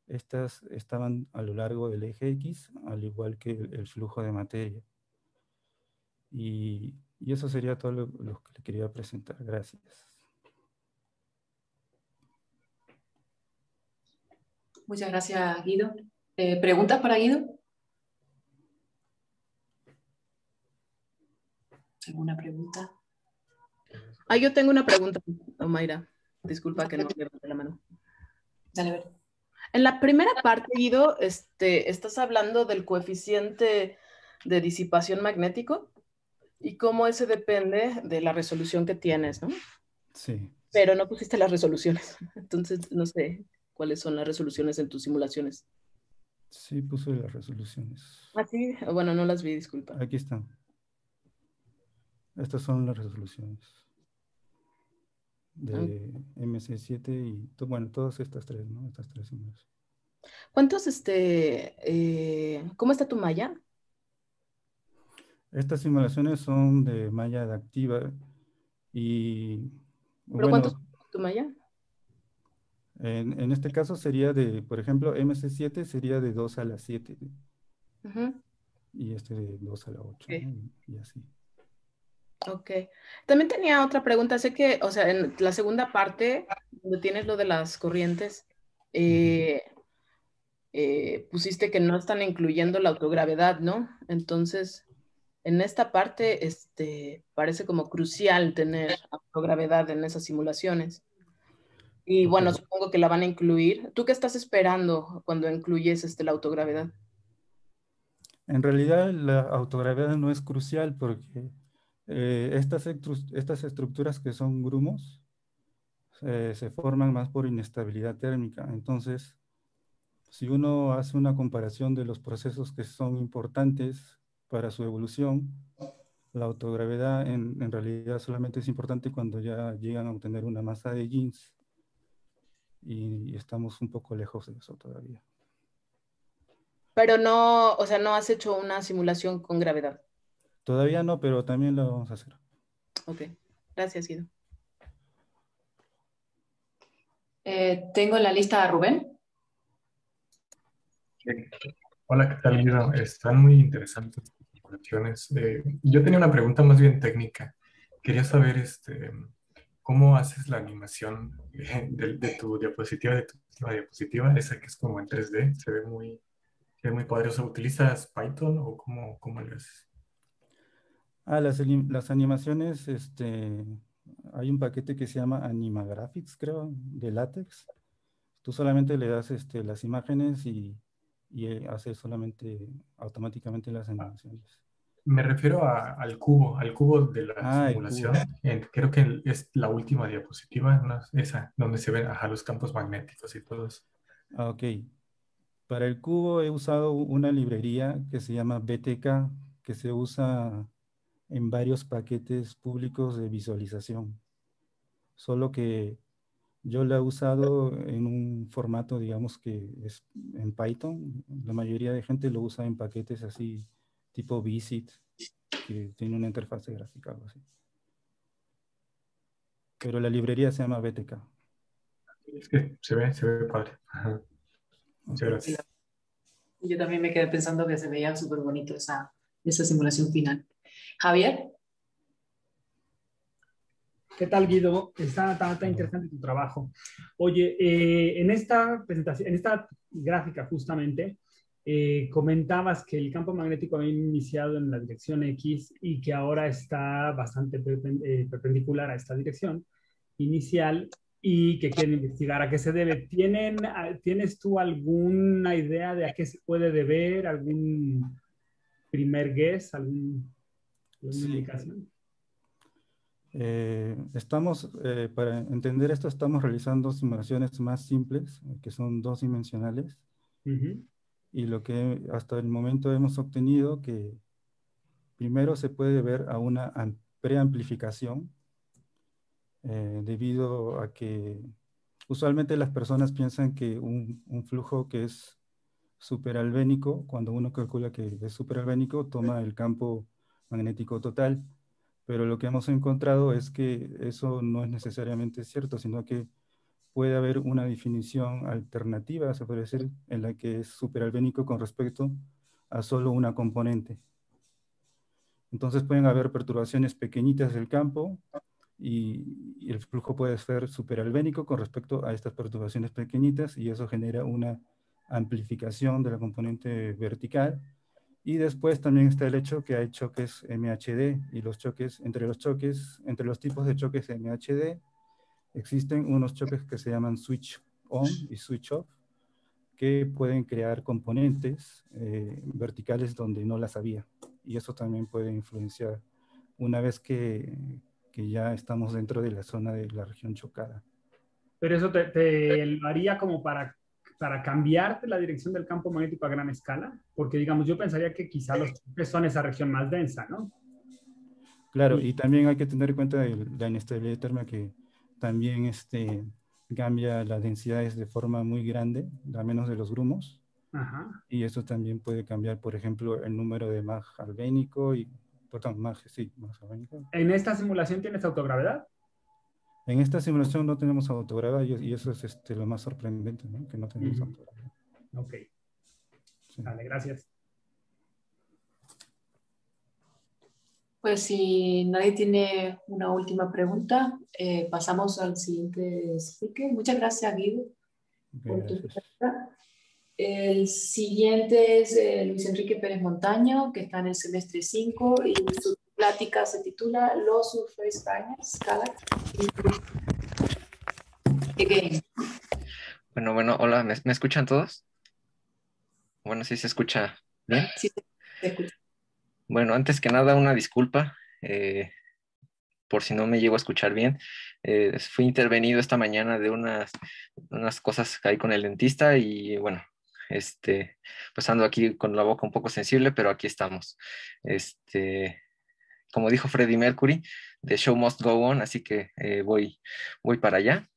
S5: estas estaban a lo largo del eje X, al igual que el, flujo de materia. Y y eso sería todo lo, que le quería presentar. Gracias.
S1: Muchas gracias, Guido. Eh, ¿Preguntas para Guido? ¿Alguna pregunta?
S6: Ah, yo tengo una pregunta, Omaira. Disculpa que no levante la mano.
S1: Dale, a ver.
S6: En la primera parte, Guido, este, estás hablando del coeficiente de disipación magnético y cómo ese depende de la resolución que tienes, ¿no?
S5: Sí.
S6: Pero no pusiste las resoluciones, [laughs] entonces no sé cuáles son las resoluciones en tus simulaciones.
S5: Sí, puse las resoluciones.
S6: Ah, sí, bueno, no las vi, disculpa.
S5: Aquí están. Estas son las resoluciones de ah. MC7 y, bueno, todas estas tres, ¿no? Estas tres simulaciones.
S6: ¿Cuántos, este, eh, cómo está tu malla?
S5: Estas simulaciones son de malla adaptiva y...
S6: ¿Pero cuánto es tu malla?
S5: En, este caso sería de, por ejemplo, MC7 sería de 2 a la 7. Y este de 2 a la 8. Y, así.
S6: Ok. También tenía otra pregunta. Sé que, o sea, en la segunda parte, donde tienes lo de las corrientes, eh, eh, pusiste que no están incluyendo la autogravedad, ¿no? Entonces, en esta parte este, parece como crucial tener autogravedad en esas simulaciones. Y bueno, supongo que la van a incluir. ¿Tú qué estás esperando cuando incluyes este, la autogravedad?
S5: En realidad la autogravedad no es crucial porque eh, estas, estas estructuras que son grumos eh, se forman más por inestabilidad térmica. Entonces, si uno hace una comparación de los procesos que son importantes para su evolución, la autogravedad en, en, realidad solamente es importante cuando ya llegan a obtener una masa de jeans y, estamos un poco lejos de eso todavía.
S6: Pero no, o sea, no has hecho una simulación con gravedad.
S5: Todavía no, pero también lo vamos a hacer.
S6: Ok, gracias Guido.
S1: Eh, tengo en la lista a Rubén.
S7: Hola, ¿qué tal, Guido? Están muy interesantes eh, yo tenía una pregunta más bien técnica. Quería saber este, cómo haces la animación de, tu diapositiva, de tu diapositiva, esa que es como en 3D, se ve muy, se ve muy poderosa. ¿Utilizas Python o cómo, cómo lo haces?
S5: Ah, las, las animaciones, este, hay un paquete que se llama Animagraphics, creo, de látex. Tú solamente le das este, las imágenes y y eh, hace solamente automáticamente las animaciones.
S7: Me refiero al cubo, al cubo de la ah, simulación. creo que es la última diapositiva, esa, donde se ven los campos magnéticos y todo eso.
S5: Ah, ok. Para el cubo he usado una librería que se llama BTK, que se usa en varios paquetes públicos de visualización. Solo que Yo la he usado en un formato, digamos, que es en Python. La mayoría de gente lo usa en paquetes así, tipo Visit, que tiene una interfaz gráfica, algo así. Pero la librería se llama BTK.
S7: Es que se ve, se ve padre. Muchas gracias.
S1: Yo también me quedé pensando que se veía súper bonito esa, esa simulación final. Javier.
S4: ¿Qué tal, Guido? Está, tan interesante tu trabajo. Oye, eh, en esta presentación, en esta gráfica justamente, eh, comentabas que el campo magnético había iniciado en la dirección X y que ahora está bastante eh, perpendicular a esta dirección inicial y que quieren investigar a qué se debe. ¿Tienen, ¿Tienes tú alguna idea de a qué se puede deber? ¿Algún primer guess? ¿Alguna indicación?
S5: Eh, estamos, eh, para entender esto, estamos realizando simulaciones más simples, que son dos dimensionales. Y lo que hasta el momento hemos obtenido, que primero se puede ver a una preamplificación, eh, debido a que usualmente las personas piensan que un, un flujo que es superalbénico, cuando uno calcula que es superalbénico, toma el campo magnético total pero lo que hemos encontrado es que eso no es necesariamente cierto, sino que puede haber una definición alternativa, se puede decir, en la que es superalbénico con respecto a solo una componente. Entonces pueden haber perturbaciones pequeñitas del campo y, y el flujo puede ser superalbénico con respecto a estas perturbaciones pequeñitas y eso genera una amplificación de la componente vertical y después también está el hecho que hay choques MHD y los choques, entre los choques, entre los tipos de choques MHD, existen unos choques que se llaman switch on y switch off, que pueden crear componentes eh, verticales donde no las había. Y eso también puede influenciar una vez que, que, ya estamos dentro de la zona de la región chocada.
S4: Pero eso te, te lo haría como para para cambiarte la dirección del campo magnético a gran escala? Porque, digamos, yo pensaría que quizá los choques son esa región más densa, ¿no?
S5: Claro, y también hay que tener en cuenta de la inestabilidad térmica que también este, cambia las densidades de forma muy grande, a menos de los grumos. Ajá. Y eso también puede cambiar, por ejemplo, el número de MAG albénico y, perdón, MAG, sí, MAG albénico.
S4: ¿En esta simulación tienes autogravedad?
S5: En esta simulación no tenemos autograda y, eso es este, lo más sorprendente, ¿no? que no tenemos autograda.
S4: Ok. Vale, gracias.
S1: Pues si nadie tiene una última pregunta, eh, pasamos al siguiente speaker. Muchas gracias, Guido, por tu pregunta. El siguiente es eh, Luis Enrique Pérez Montaño, que está en el semestre 5 y su plática se titula Los Surface Finance
S8: Bueno, bueno, hola, ¿me, escuchan todos? Bueno, sí se escucha bien. Sí, se escucha. Bueno, antes que nada, una disculpa eh, por si no me llego a escuchar bien. Eh, fui intervenido esta mañana de unas, unas cosas que hay con el dentista y bueno, este, pues ando aquí con la boca un poco sensible, pero aquí estamos. Este, como dijo Freddie Mercury, The Show Must Go On, así que eh, voy, voy para allá.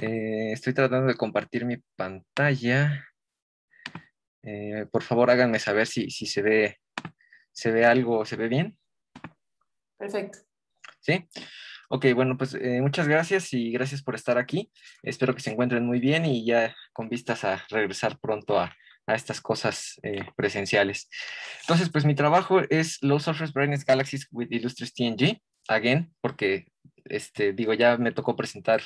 S8: Eh, estoy tratando de compartir mi pantalla. Eh, por favor, háganme saber si, si, se, ve, se ve algo, se ve bien.
S1: Perfecto.
S8: ¿Sí? Ok, bueno, pues muchas gracias y gracias por estar aquí. Espero que se encuentren muy bien y ya con vistas a regresar pronto a, a estas cosas eh, presenciales. Entonces, pues mi trabajo es Low Surface Brightness Galaxies with Illustrious TNG, again, porque este, digo, ya me tocó presentar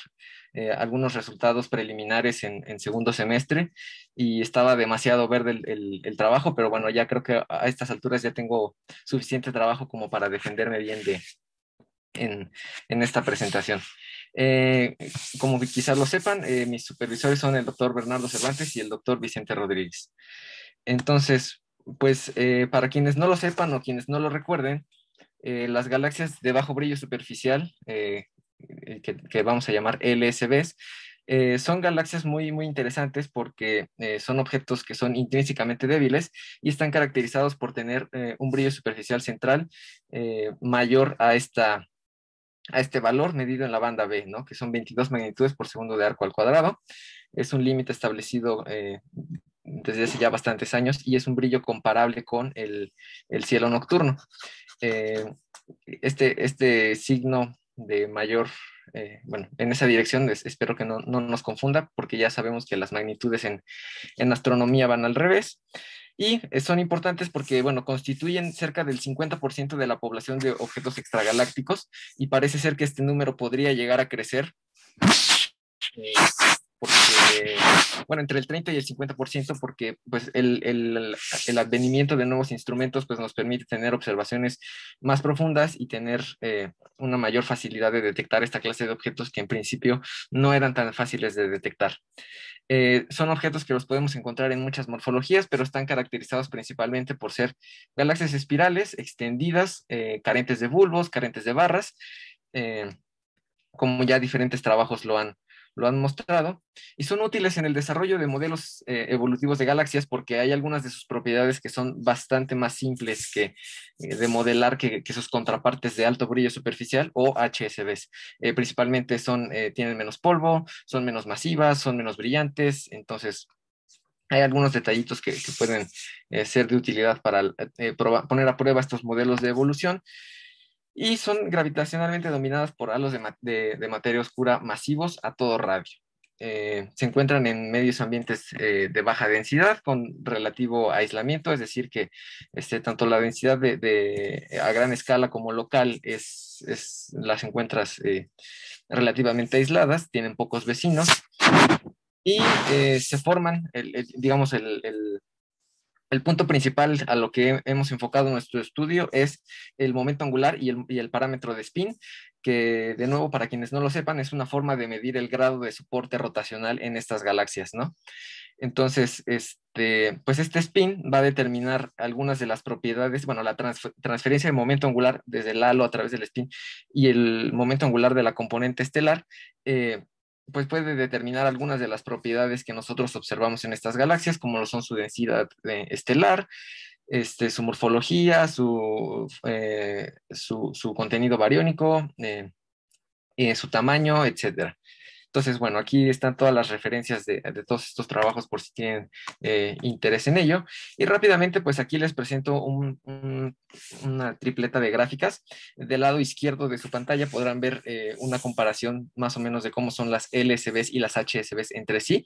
S8: eh, algunos resultados preliminares en, segundo semestre y estaba demasiado verde el, el, trabajo, pero bueno, ya creo que a estas alturas ya tengo suficiente trabajo como para defenderme bien de, en, en esta presentación. Eh, como quizás lo sepan, eh, mis supervisores son el doctor Bernardo Cervantes y el doctor Vicente Rodríguez. Entonces, pues eh, para quienes no lo sepan o quienes no lo recuerden, las galaxias de bajo brillo superficial, que, que, vamos a llamar LSBs, son galaxias muy, muy interesantes porque son objetos que son intrínsecamente débiles y están caracterizados por tener un brillo superficial central mayor a esta, a este valor medido en la banda B, ¿no? que son 22 magnitudes por segundo de arco al cuadrado. Es un límite establecido eh, desde hace ya bastantes años y es un brillo comparable con el, cielo nocturno. Eh, este, este signo de mayor, eh, bueno, en esa dirección espero que no, nos confunda porque ya sabemos que las magnitudes en, en astronomía van al revés y son importantes porque, bueno, constituyen cerca del 50% de la población de objetos extragalácticos y parece ser que este número podría llegar a crecer eh, porque, bueno, entre el 30 y el 50%, porque pues el, el, el, advenimiento de nuevos instrumentos pues nos permite tener observaciones más profundas y tener eh, una mayor facilidad de detectar esta clase de objetos que en principio no eran tan fáciles de detectar. Eh, son objetos que los podemos encontrar en muchas morfologías, pero están caracterizados principalmente por ser galaxias espirales, extendidas, eh, carentes de bulbos, carentes de barras, como ya diferentes trabajos lo han, lo han mostrado, y son útiles en el desarrollo de modelos eh, evolutivos de galaxias porque hay algunas de sus propiedades que son bastante más simples que eh, de modelar que, sus contrapartes de alto brillo superficial o HSBs. Eh, principalmente son, tienen menos polvo, son menos masivas, son menos brillantes, entonces hay algunos detallitos que, pueden ser de utilidad para poner a prueba estos modelos de evolución y son gravitacionalmente dominadas por halos de, materia oscura masivos a todo radio. Eh, se encuentran en medios ambientes eh, de baja densidad con relativo aislamiento, es decir, que este, tanto la densidad de, a gran escala como local es, las encuentras eh, relativamente aisladas, tienen pocos vecinos y se forman, digamos, el, el punto principal a lo que hemos enfocado nuestro estudio es el momento angular y el, parámetro de spin, que de nuevo, para quienes no lo sepan, es una forma de medir el grado de soporte rotacional en estas galaxias, ¿no? Entonces, este, pues este spin va a determinar algunas de las propiedades, bueno, la transferencia de momento angular desde el halo a través del spin y el momento angular de la componente estelar, eh, pues puede determinar algunas de las propiedades que nosotros observamos en estas galaxias, como lo son su densidad eh, estelar, este, su morfología, su, eh, su, contenido bariónico, eh, su tamaño, etcétera. Entonces, bueno, aquí están todas las referencias de, todos estos trabajos por si tienen eh, interés en ello. Y rápidamente, pues aquí les presento una tripleta de gráficas. Del lado izquierdo de su pantalla podrán ver eh, una comparación más o menos de cómo son las LSBs y las HSBs entre sí.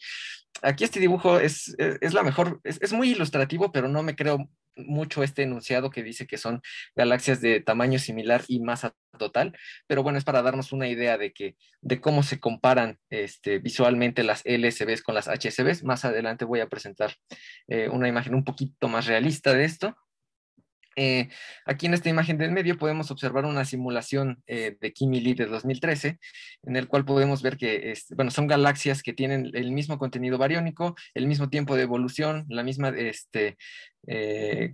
S8: Aquí este dibujo es, la mejor, es muy ilustrativo, pero no me creo mucho este enunciado que dice que son galaxias de tamaño similar y masa total, pero bueno, es para darnos una idea de que de cómo se comparan este, visualmente las LSBs con las HSBs. Más adelante voy a presentar eh, una imagen un poquito más realista de esto. Eh, aquí en esta imagen del medio podemos observar una simulación eh, de Kimi Lee de 2013, en el cual podemos ver que bueno, son galaxias que tienen el mismo contenido bariónico, el mismo tiempo de evolución, la misma, este, eh,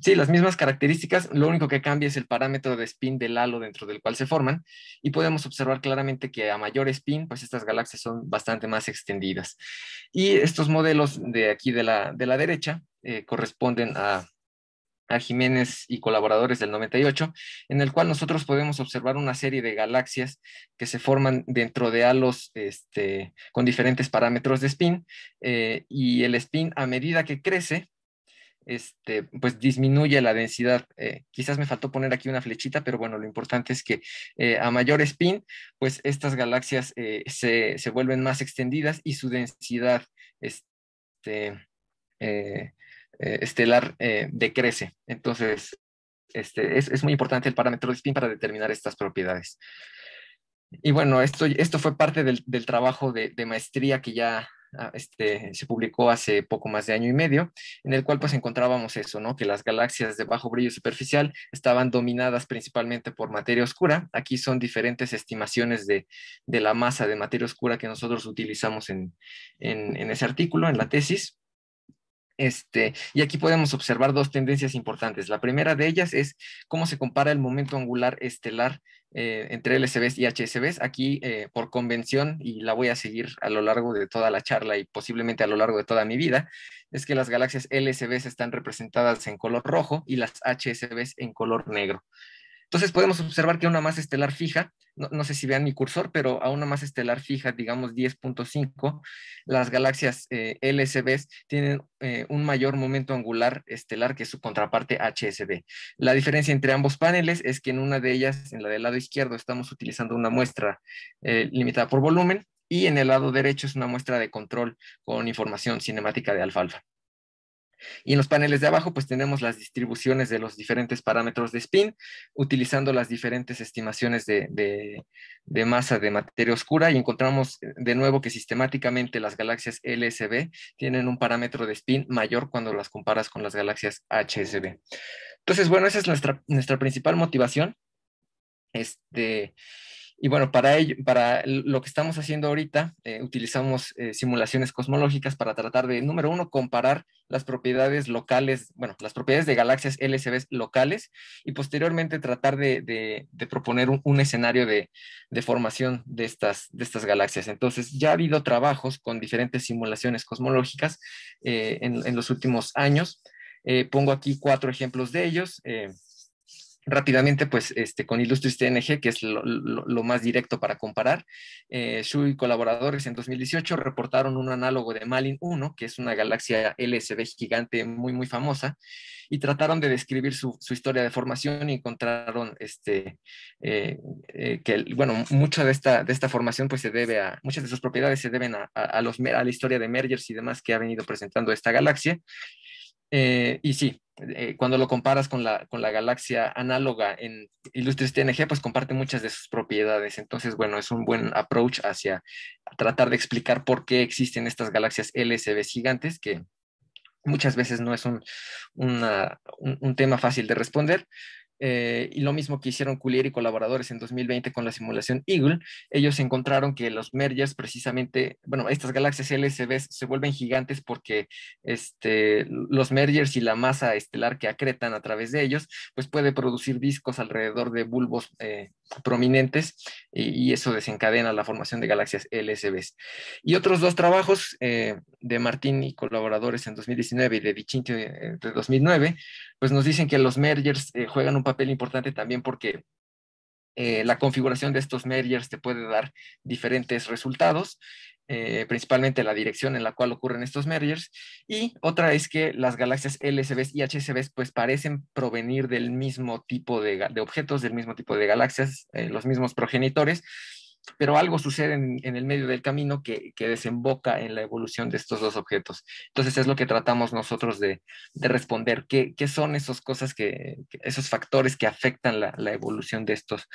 S8: sí, las mismas características, lo único que cambia es el parámetro de spin del halo dentro del cual se forman, y podemos observar claramente que a mayor spin, pues estas galaxias son bastante más extendidas. Y estos modelos de aquí de la, de la derecha corresponden a a Jiménez y colaboradores del 98, en el cual nosotros podemos observar una serie de galaxias que se forman dentro de halos este, con diferentes parámetros de spin, eh, y el spin a medida que crece, este, pues disminuye la densidad. Eh, quizás me faltó poner aquí una flechita, pero bueno, lo importante es que eh, a mayor spin, pues estas galaxias se, se, vuelven más extendidas y su densidad este, eh, estelar eh, decrece. Entonces, este, es, muy importante el parámetro de spin para determinar estas propiedades. Y bueno, esto, esto fue parte del, trabajo de, maestría que ya ah, este, se publicó hace poco más de año y medio, en el cual pues encontrábamos eso, ¿no? Que las galaxias de bajo brillo superficial estaban dominadas principalmente por materia oscura. Aquí son diferentes estimaciones de, la masa de materia oscura que nosotros utilizamos en, en ese artículo, en la tesis. Este, y aquí podemos observar dos tendencias importantes. La primera de ellas es cómo se compara el momento angular estelar eh, entre LSBs y HSBs. Aquí, eh, por convención, y la voy a seguir a lo largo de toda la charla y posiblemente a lo largo de toda mi vida, es que las galaxias LSBs están representadas en color rojo y las HSBs en color negro. Entonces podemos observar que una masa estelar fija, no, sé si vean mi cursor, pero a una masa estelar fija, digamos 10.5, las galaxias eh, tienen eh, un mayor momento angular estelar que su contraparte HSB. La diferencia entre ambos paneles es que en una de ellas, en la del lado izquierdo, estamos utilizando una muestra eh, limitada por volumen y en el lado derecho es una muestra de control con información cinemática de alfalfa. Y en los paneles de abajo, pues tenemos las distribuciones de los diferentes parámetros de spin, utilizando las diferentes estimaciones de, masa de materia oscura y encontramos eh, de nuevo que sistemáticamente las galaxias LSB tienen un parámetro de spin mayor cuando las comparas con las galaxias HSB. Entonces, bueno, esa es nuestra, nuestra principal motivación. Este, y bueno, para, ello, para lo que estamos haciendo ahorita, eh, utilizamos eh, simulaciones cosmológicas para tratar de, número uno, comparar las propiedades locales, bueno, las propiedades de galaxias LSB locales y posteriormente tratar de, proponer un, escenario de, formación de estas, de estas galaxias. Entonces, ya ha habido trabajos con diferentes simulaciones cosmológicas eh, en, los últimos años. pongo aquí cuatro ejemplos de ellos rápidamente, pues este, con Illustris TNG, que es lo, más directo para comparar, eh, y colaboradores en 2018 reportaron un análogo de Malin 1, que es una galaxia LSB gigante muy, muy famosa, y trataron de describir su, historia de formación y encontraron este, eh, eh, que, bueno, mucha de esta, de esta formación pues se debe a, muchas de sus propiedades se deben a, los, a la historia de mergers y demás que ha venido presentando esta galaxia. y sí, eh, cuando lo comparas con la, con la galaxia análoga en Illustris TNG, pues comparte muchas de sus propiedades. Entonces, bueno, es un buen approach hacia tratar de explicar por qué existen estas galaxias LSB gigantes, que muchas veces no es un, un tema fácil de responder, eh, y lo mismo que hicieron Culier y colaboradores en 2020 con la simulación Eagle, ellos encontraron que los mergers precisamente, bueno, estas galaxias LSB se vuelven gigantes porque este, los mergers y la masa estelar que acretan a través de ellos, pues puede producir discos alrededor de bulbos eh, prominentes y, eso desencadena la formación de galaxias LSB. Y otros dos trabajos eh, de Martín y colaboradores en 2019 y de Vicente de 2009, pues nos dicen que los mergers juegan un papel importante también porque eh, la configuración de estos mergers te puede dar diferentes resultados, eh, principalmente la dirección en la cual ocurren estos mergers. Y otra es que las galaxias LSB y HSB pues parecen provenir del mismo tipo de, objetos, del mismo tipo de galaxias, eh, los mismos progenitores, pero algo sucede en, el medio del camino que, desemboca en la evolución de estos dos objetos. Entonces es lo que tratamos nosotros de, responder. ¿Qué, son esas cosas que, esos factores que afectan la, evolución de estos,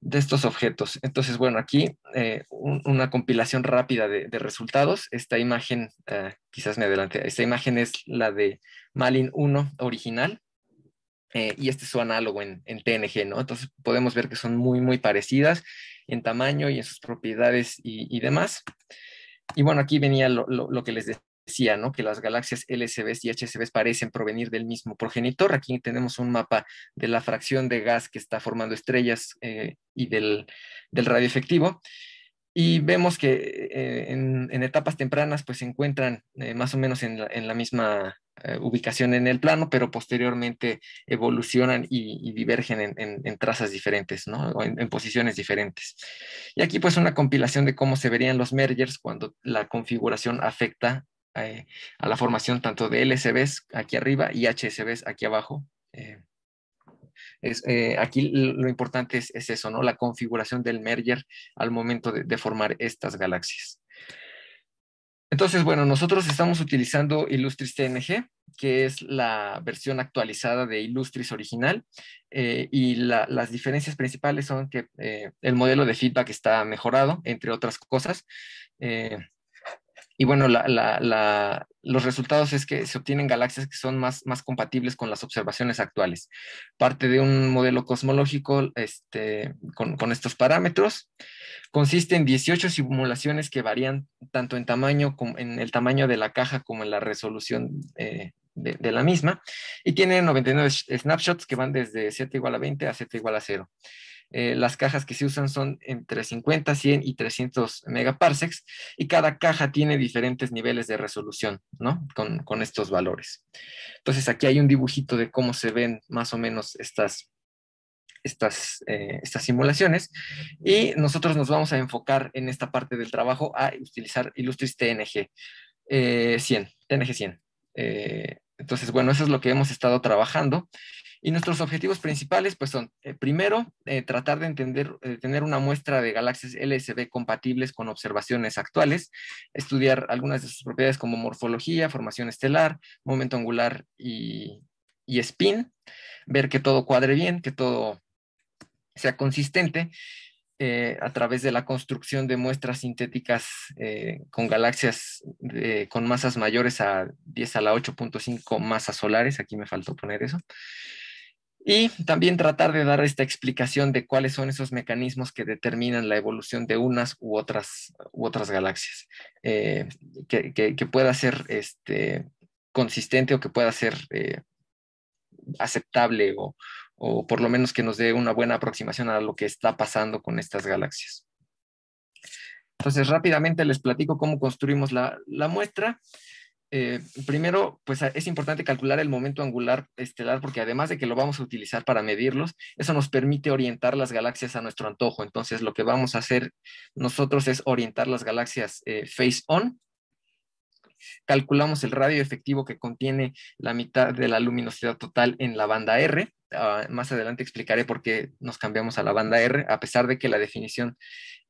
S8: de estos objetos? Entonces, bueno, aquí eh, una compilación rápida de, resultados. Esta imagen, eh, quizás me adelante, esta imagen es la de Malin 1 original. Eh, y este es su análogo en, en, TNG, ¿no? Entonces podemos ver que son muy, muy parecidas en tamaño y en sus propiedades y, demás. Y bueno, aquí venía lo, que les decía, ¿no? Que las galaxias LSB y HSB parecen provenir del mismo progenitor. Aquí tenemos un mapa de la fracción de gas que está formando estrellas eh, y del, del radio efectivo. Y vemos que eh, en, etapas tempranas pues se encuentran más o menos en la, misma eh, ubicación en el plano, pero posteriormente evolucionan y, divergen en, trazas diferentes, ¿no? O en, posiciones diferentes. Y aquí pues una compilación de cómo se verían los mergers cuando la configuración afecta a la formación tanto de LSBs aquí arriba y HSBs aquí abajo. Eh, aquí lo importante es, eso, ¿no? La configuración del merger al momento de, formar estas galaxias. Entonces, bueno, nosotros estamos utilizando Illustris TNG, que es la versión actualizada de Illustris original, eh, y las diferencias principales son que eh, el modelo de feedback está mejorado, entre otras cosas. Y bueno, los resultados es que se obtienen galaxias que son más, más compatibles con las observaciones actuales. Parte de un modelo cosmológico este, con, estos parámetros. Consiste en 18 simulaciones que varían tanto en tamaño como en el tamaño de la caja como en la resolución eh, de, de, la misma. Y tiene 99 snapshots que van desde z igual a 20 a z igual a 0. Eh, las cajas que se usan son entre 50, 100 y 300 megaparsecs y cada caja tiene diferentes niveles de resolución, ¿no? Con, estos valores. Entonces aquí hay un dibujito de cómo se ven más o menos estas, estas, eh, estas simulaciones y nosotros nos vamos a enfocar en esta parte del trabajo a utilizar Illustris TNG 100, TNG 100. Entonces, bueno, eso es lo que hemos estado trabajando. Y nuestros objetivos principales, pues son, eh, primero, eh, tratar de entender, tener una muestra de galaxias LSB compatibles con observaciones actuales, estudiar algunas de sus propiedades como morfología, formación estelar, momento angular y, y spin, ver que todo cuadre bien, que todo sea consistente eh, a través de la construcción de muestras sintéticas eh, con galaxias con masas mayores a 10 a la 8.5 masas solares, aquí me faltó poner eso, y también tratar de dar esta explicación de cuáles son esos mecanismos que determinan la evolución de unas u otras, u otras galaxias, eh, que, pueda ser este, consistente o que pueda ser aceptable o, o por lo menos que nos dé una buena aproximación a lo que está pasando con estas galaxias. Entonces, rápidamente les platico cómo construimos la, muestra. Eh, primero, pues es importante calcular el momento angular estelar porque además de que lo vamos a utilizar para medirlos, eso nos permite orientar las galaxias a nuestro antojo. Entonces, lo que vamos a hacer nosotros es orientar las galaxias eh, face on calculamos el radio efectivo que contiene la mitad de la luminosidad total en la banda R. Ah, más adelante explicaré por qué nos cambiamos a la banda R, a pesar de que la definición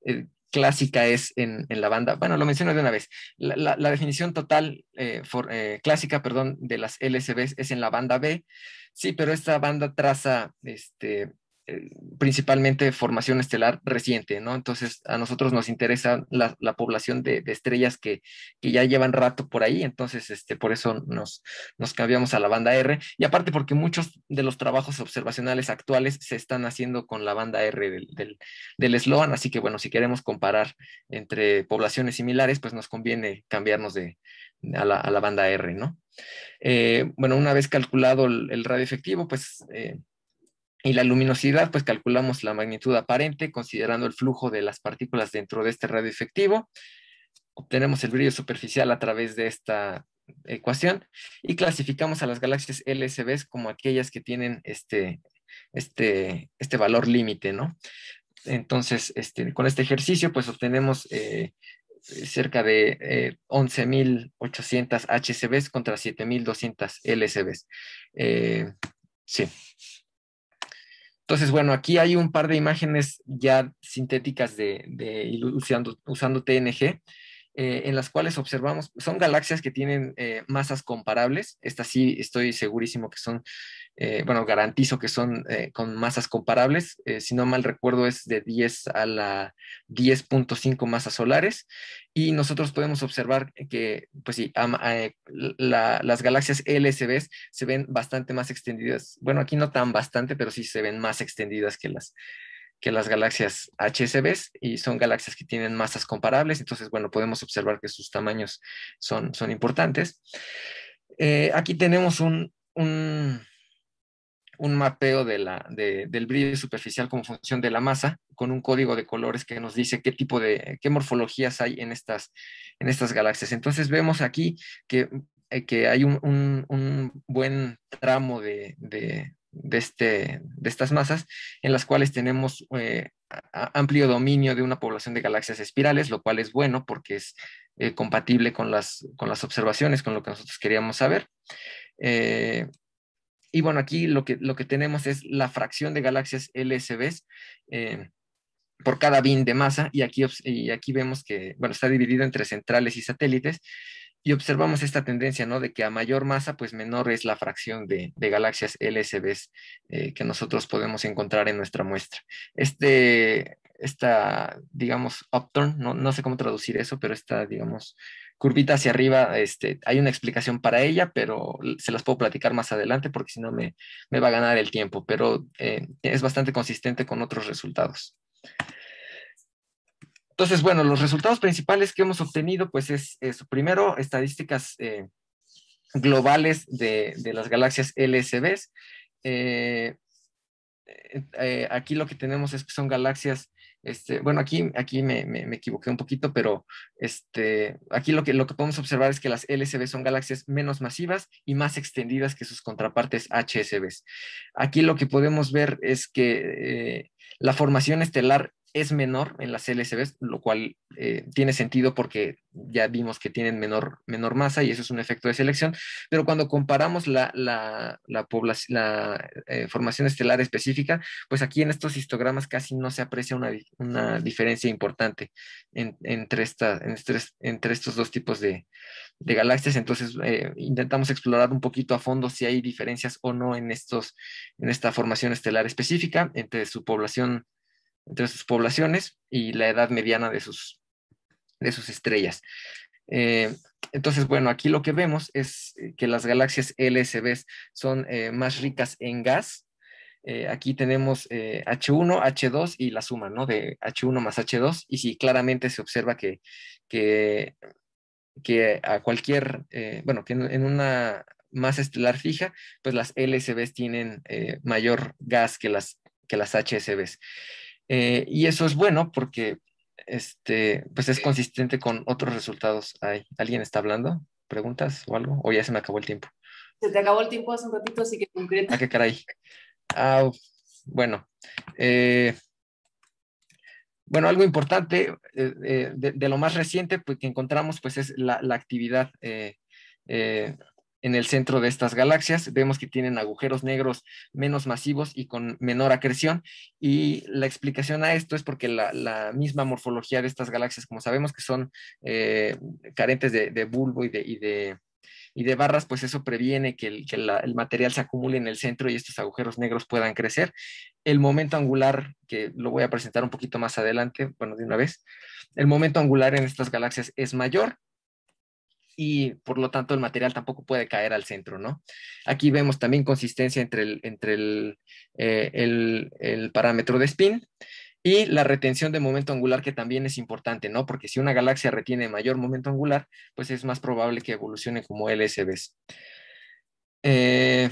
S8: eh, clásica es en, la banda, bueno, lo menciono de una vez, la, definición total eh, eh, clásica, perdón, de las LSBs es en la banda B, sí, pero esta banda traza este, eh, principalmente formación estelar reciente, ¿no? Entonces, a nosotros nos interesa la, población de, estrellas que, ya llevan rato por ahí, entonces, este, por eso nos, nos cambiamos a la banda R, y aparte porque muchos de los trabajos observacionales actuales se están haciendo con la banda R del, del, Sloan, así que bueno, si queremos comparar entre poblaciones similares, pues nos conviene cambiarnos de, a la, banda R, ¿no? Eh, bueno, una vez calculado el, radio efectivo, pues eh, y la luminosidad, pues calculamos la magnitud aparente considerando el flujo de las partículas dentro de este radio efectivo. Obtenemos el brillo superficial a través de esta ecuación y clasificamos a las galaxias LSB como aquellas que tienen este, este, este valor límite, ¿no? Entonces, este, con este ejercicio, pues obtenemos eh, cerca de 11.800 eh, HCBs contra 7.200 LSBs. Eh, sí. Entonces, bueno, aquí hay un par de imágenes ya sintéticas de, usando, TNG, eh, en las cuales observamos, son galaxias que tienen eh, masas comparables. Estas sí estoy segurísimo que son eh, bueno, garantizo que son con masas comparables, si no mal recuerdo es de 10 a la 10.5 masas solares, y nosotros podemos observar que, pues sí, las galaxias LSB se ven bastante más extendidas, bueno, aquí no tan bastante, pero sí se ven más extendidas que las, que las galaxias HSB y son galaxias que tienen masas comparables, entonces, bueno, podemos observar que sus tamaños son, son importantes. aquí tenemos un, un mapeo de la, del brillo superficial como función de la masa, con un código de colores que nos dice qué tipo de, qué morfologías hay en estas, en estas galaxias. Entonces vemos aquí que, eh, que hay un, buen tramo de, este, de estas masas en las cuales tenemos eh, amplio dominio de una población de galaxias espirales, lo cual es bueno porque es eh, compatible con las, con las observaciones, con lo que nosotros queríamos saber. Y bueno, aquí lo que, lo que tenemos es la fracción de galaxias LSBs eh, por cada bin de masa y aquí, y aquí vemos que, bueno, está dividido entre centrales y satélites y observamos esta tendencia, ¿no? De que a mayor masa, pues menor es la fracción de, galaxias LSBs eh, que nosotros podemos encontrar en nuestra muestra. Este, esta, digamos, upturn, no, no sé cómo traducir eso, pero esta, digamos, curvita hacia arriba, este, hay una explicación para ella, pero se las puedo platicar más adelante porque si no me, va a ganar el tiempo, pero eh, es bastante consistente con otros resultados. Entonces, bueno, los resultados principales que hemos obtenido, pues es, primero, estadísticas eh, globales de, las galaxias LSBs. Eh, aquí lo que tenemos es que son galaxias Este, bueno, aquí, aquí me, me, equivoqué un poquito, pero este, aquí lo que, lo que podemos observar es que las LSB son galaxias menos masivas y más extendidas que sus contrapartes HSBs. Aquí lo que podemos ver es que eh, la formación estelar es menor en las LSBs, lo cual eh, tiene sentido porque ya vimos que tienen menor, menor masa y eso es un efecto de selección, pero cuando comparamos la, la, la, la eh, formación estelar específica, pues aquí en estos histogramas casi no se aprecia una, una diferencia importante entre, entre, estos dos tipos de, de galaxias, entonces eh, intentamos explorar un poquito a fondo si hay diferencias o no en, estos, en esta formación estelar específica entre su población entre sus poblaciones y la edad mediana de sus, de sus estrellas. Eh, entonces, bueno, aquí lo que vemos es eh, que las galaxias LSB son eh, más ricas en gas. aquí tenemos H1, H2 y la suma, ¿no? De H1 más H2. Y sí, claramente se observa que, que, que a cualquier, bueno, que en, una masa estelar fija, pues las LSBs tienen mayor gas que las, que las HSBs. Eh, y eso es bueno porque este, pues es consistente con otros resultados. ¿Alguien está hablando? ¿Preguntas o algo? ¿O ya se me acabó el tiempo?
S1: Se te acabó el tiempo hace un ratito, así que concreto.
S8: ¿A ah, qué caray? Ah, bueno. Eh, bueno, algo importante eh, de, lo más reciente pues, que encontramos pues, es la, la actividad en el centro de estas galaxias. Vemos que tienen agujeros negros menos masivos y con menor acreción. Y la explicación a esto es porque la, misma morfología de estas galaxias, como sabemos que son eh, carentes de, bulbo y de, y de, barras, pues eso previene que, el, el, material se acumule en el centro y estos agujeros negros puedan crecer. El momento angular, que lo voy a presentar un poquito más adelante, bueno, de una vez, el momento angular en estas galaxias es mayor y por lo tanto el material tampoco puede caer al centro, ¿no? Aquí vemos también consistencia entre el, entre eh, el, el, parámetro de spin y la retención de momento angular que también es importante, ¿no? Porque si una galaxia retiene mayor momento angular, pues es más probable que evolucione como LSBs. Eh,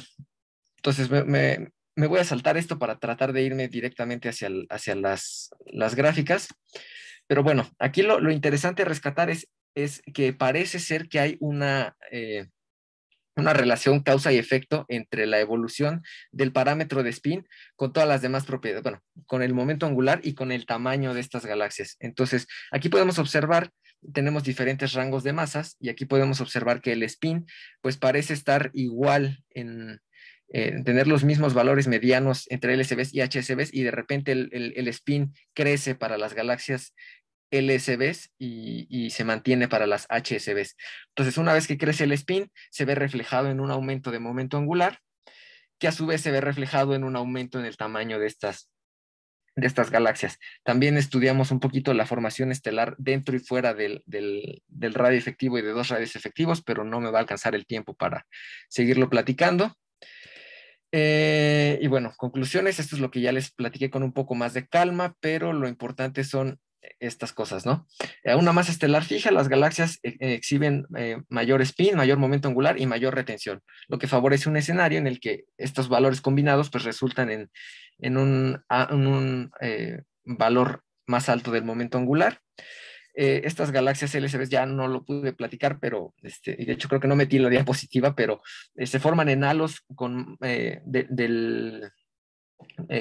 S8: entonces me, me, voy a saltar esto para tratar de irme directamente hacia, hacia las, las gráficas. Pero bueno, aquí lo, lo interesante a rescatar es es que parece ser que hay una, eh, una relación causa y efecto entre la evolución del parámetro de spin con todas las demás propiedades, bueno, con el momento angular y con el tamaño de estas galaxias. Entonces, aquí podemos observar, tenemos diferentes rangos de masas y aquí podemos observar que el spin pues parece estar igual en, tener los mismos valores medianos entre LSBs y HSBs y de repente el, el, spin crece para las galaxias LSBs y, se mantiene para las HSBs. Entonces, una vez que crece el spin, se ve reflejado en un aumento de momento angular, que a su vez se ve reflejado en un aumento en el tamaño de estas, de estas galaxias. También estudiamos un poquito la formación estelar dentro y fuera del, radio efectivo y de dos radios efectivos, pero no me va a alcanzar el tiempo para seguirlo platicando. Eh, y bueno, conclusiones, esto es lo que ya les platiqué con un poco más de calma, pero lo importante son estas cosas, ¿no? A una masa estelar fija, las galaxias eh, exhiben eh, mayor spin, mayor momento angular y mayor retención, lo que favorece un escenario en el que estos valores combinados pues resultan en, un, eh, valor más alto del momento angular. estas galaxias LSB ya no lo pude platicar, pero este, de hecho creo que no metí la diapositiva, pero se forman en halos con,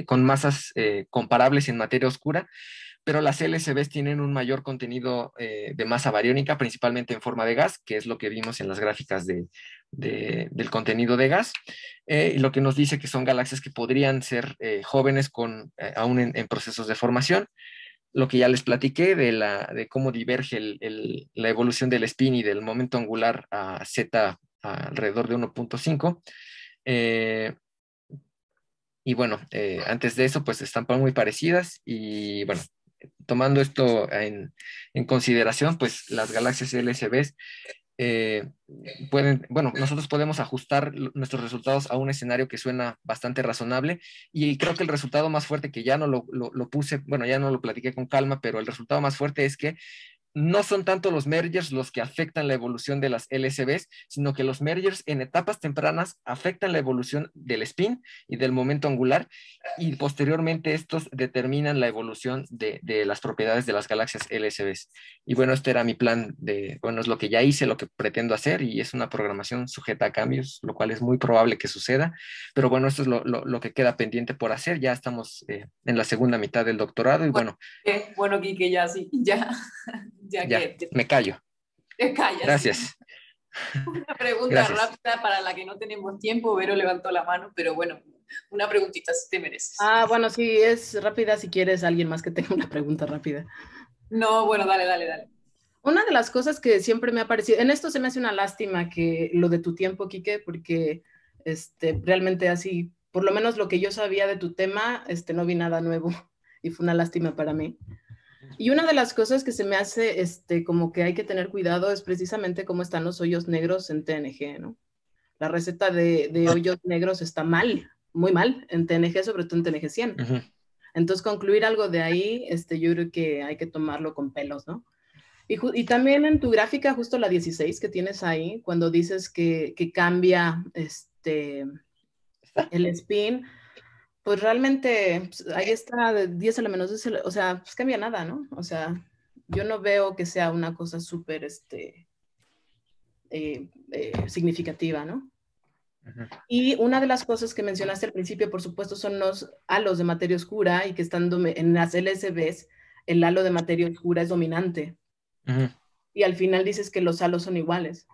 S8: con masas comparables en materia oscura pero las LSBs tienen un mayor contenido eh, de masa bariónica, principalmente en forma de gas, que es lo que vimos en las gráficas de, del contenido de gas, eh, y lo que nos dice que son galaxias que podrían ser eh, jóvenes con, aún en, procesos de formación. Lo que ya les platiqué de, la, de cómo diverge la evolución del spin y del momento angular a Z alrededor de 1.5. y bueno, antes de eso, pues están muy parecidas y bueno, tomando esto en, consideración, pues las galaxias LSB eh, pueden, bueno, nosotros podemos ajustar nuestros resultados a un escenario que suena bastante razonable y creo que el resultado más fuerte que ya no lo, puse, bueno, ya no lo platiqué con calma, pero el resultado más fuerte es que no son tanto los mergers los que afectan la evolución de las LSBs, sino que los mergers en etapas tempranas afectan la evolución del spin y del momento angular y posteriormente estos determinan la evolución de, las propiedades de las galaxias LSBs. Y bueno, este era mi plan de, bueno, es lo que ya hice, lo que pretendo hacer y es una programación sujeta a cambios, lo cual es muy probable que suceda, pero bueno, esto es lo, que queda pendiente por hacer. Ya estamos eh, en la segunda mitad del doctorado y bueno.
S1: Bueno, Quique, ya sí, [laughs] ya
S8: ya, me callo.
S1: Te callas.
S8: Gracias. [laughs]
S1: Una pregunta rápida para la que no tenemos tiempo. Vero levantó la mano, pero bueno, una preguntita si te mereces.
S6: Ah, bueno, sí, es rápida si quieres alguien más que tenga una pregunta rápida.
S1: No, bueno, dale, dale, dale.
S6: Una de las cosas que siempre me ha parecido, en esto se me hace una lástima que lo de tu tiempo, Quique, porque este, realmente así, por lo menos lo que yo sabía de tu tema, este, no vi nada nuevo [laughs] y fue una lástima para mí. Y una de las cosas que se me hace este, como que hay que tener cuidado es precisamente cómo están los hoyos negros en TNG, ¿no? La receta de, de hoyos negros está mal, muy mal en TNG, sobre todo en TNG 100. Entonces, concluir algo de ahí, este, yo creo que hay que tomarlo con pelos, ¿no? Y, y, también en tu gráfica, justo la 16 que tienes ahí, cuando dices que, que cambia este, [laughs] el spin, pues realmente pues, ahí está de 10 a la menos 10, o sea, pues cambia nada, ¿no? O sea, yo no veo que sea una cosa súper este, eh, eh, significativa, ¿no? Y una de las cosas que mencionaste al principio, por supuesto, son los halos de materia oscura y que están en las LSBs, el halo de materia oscura es dominante. Y al final dices que los halos son iguales.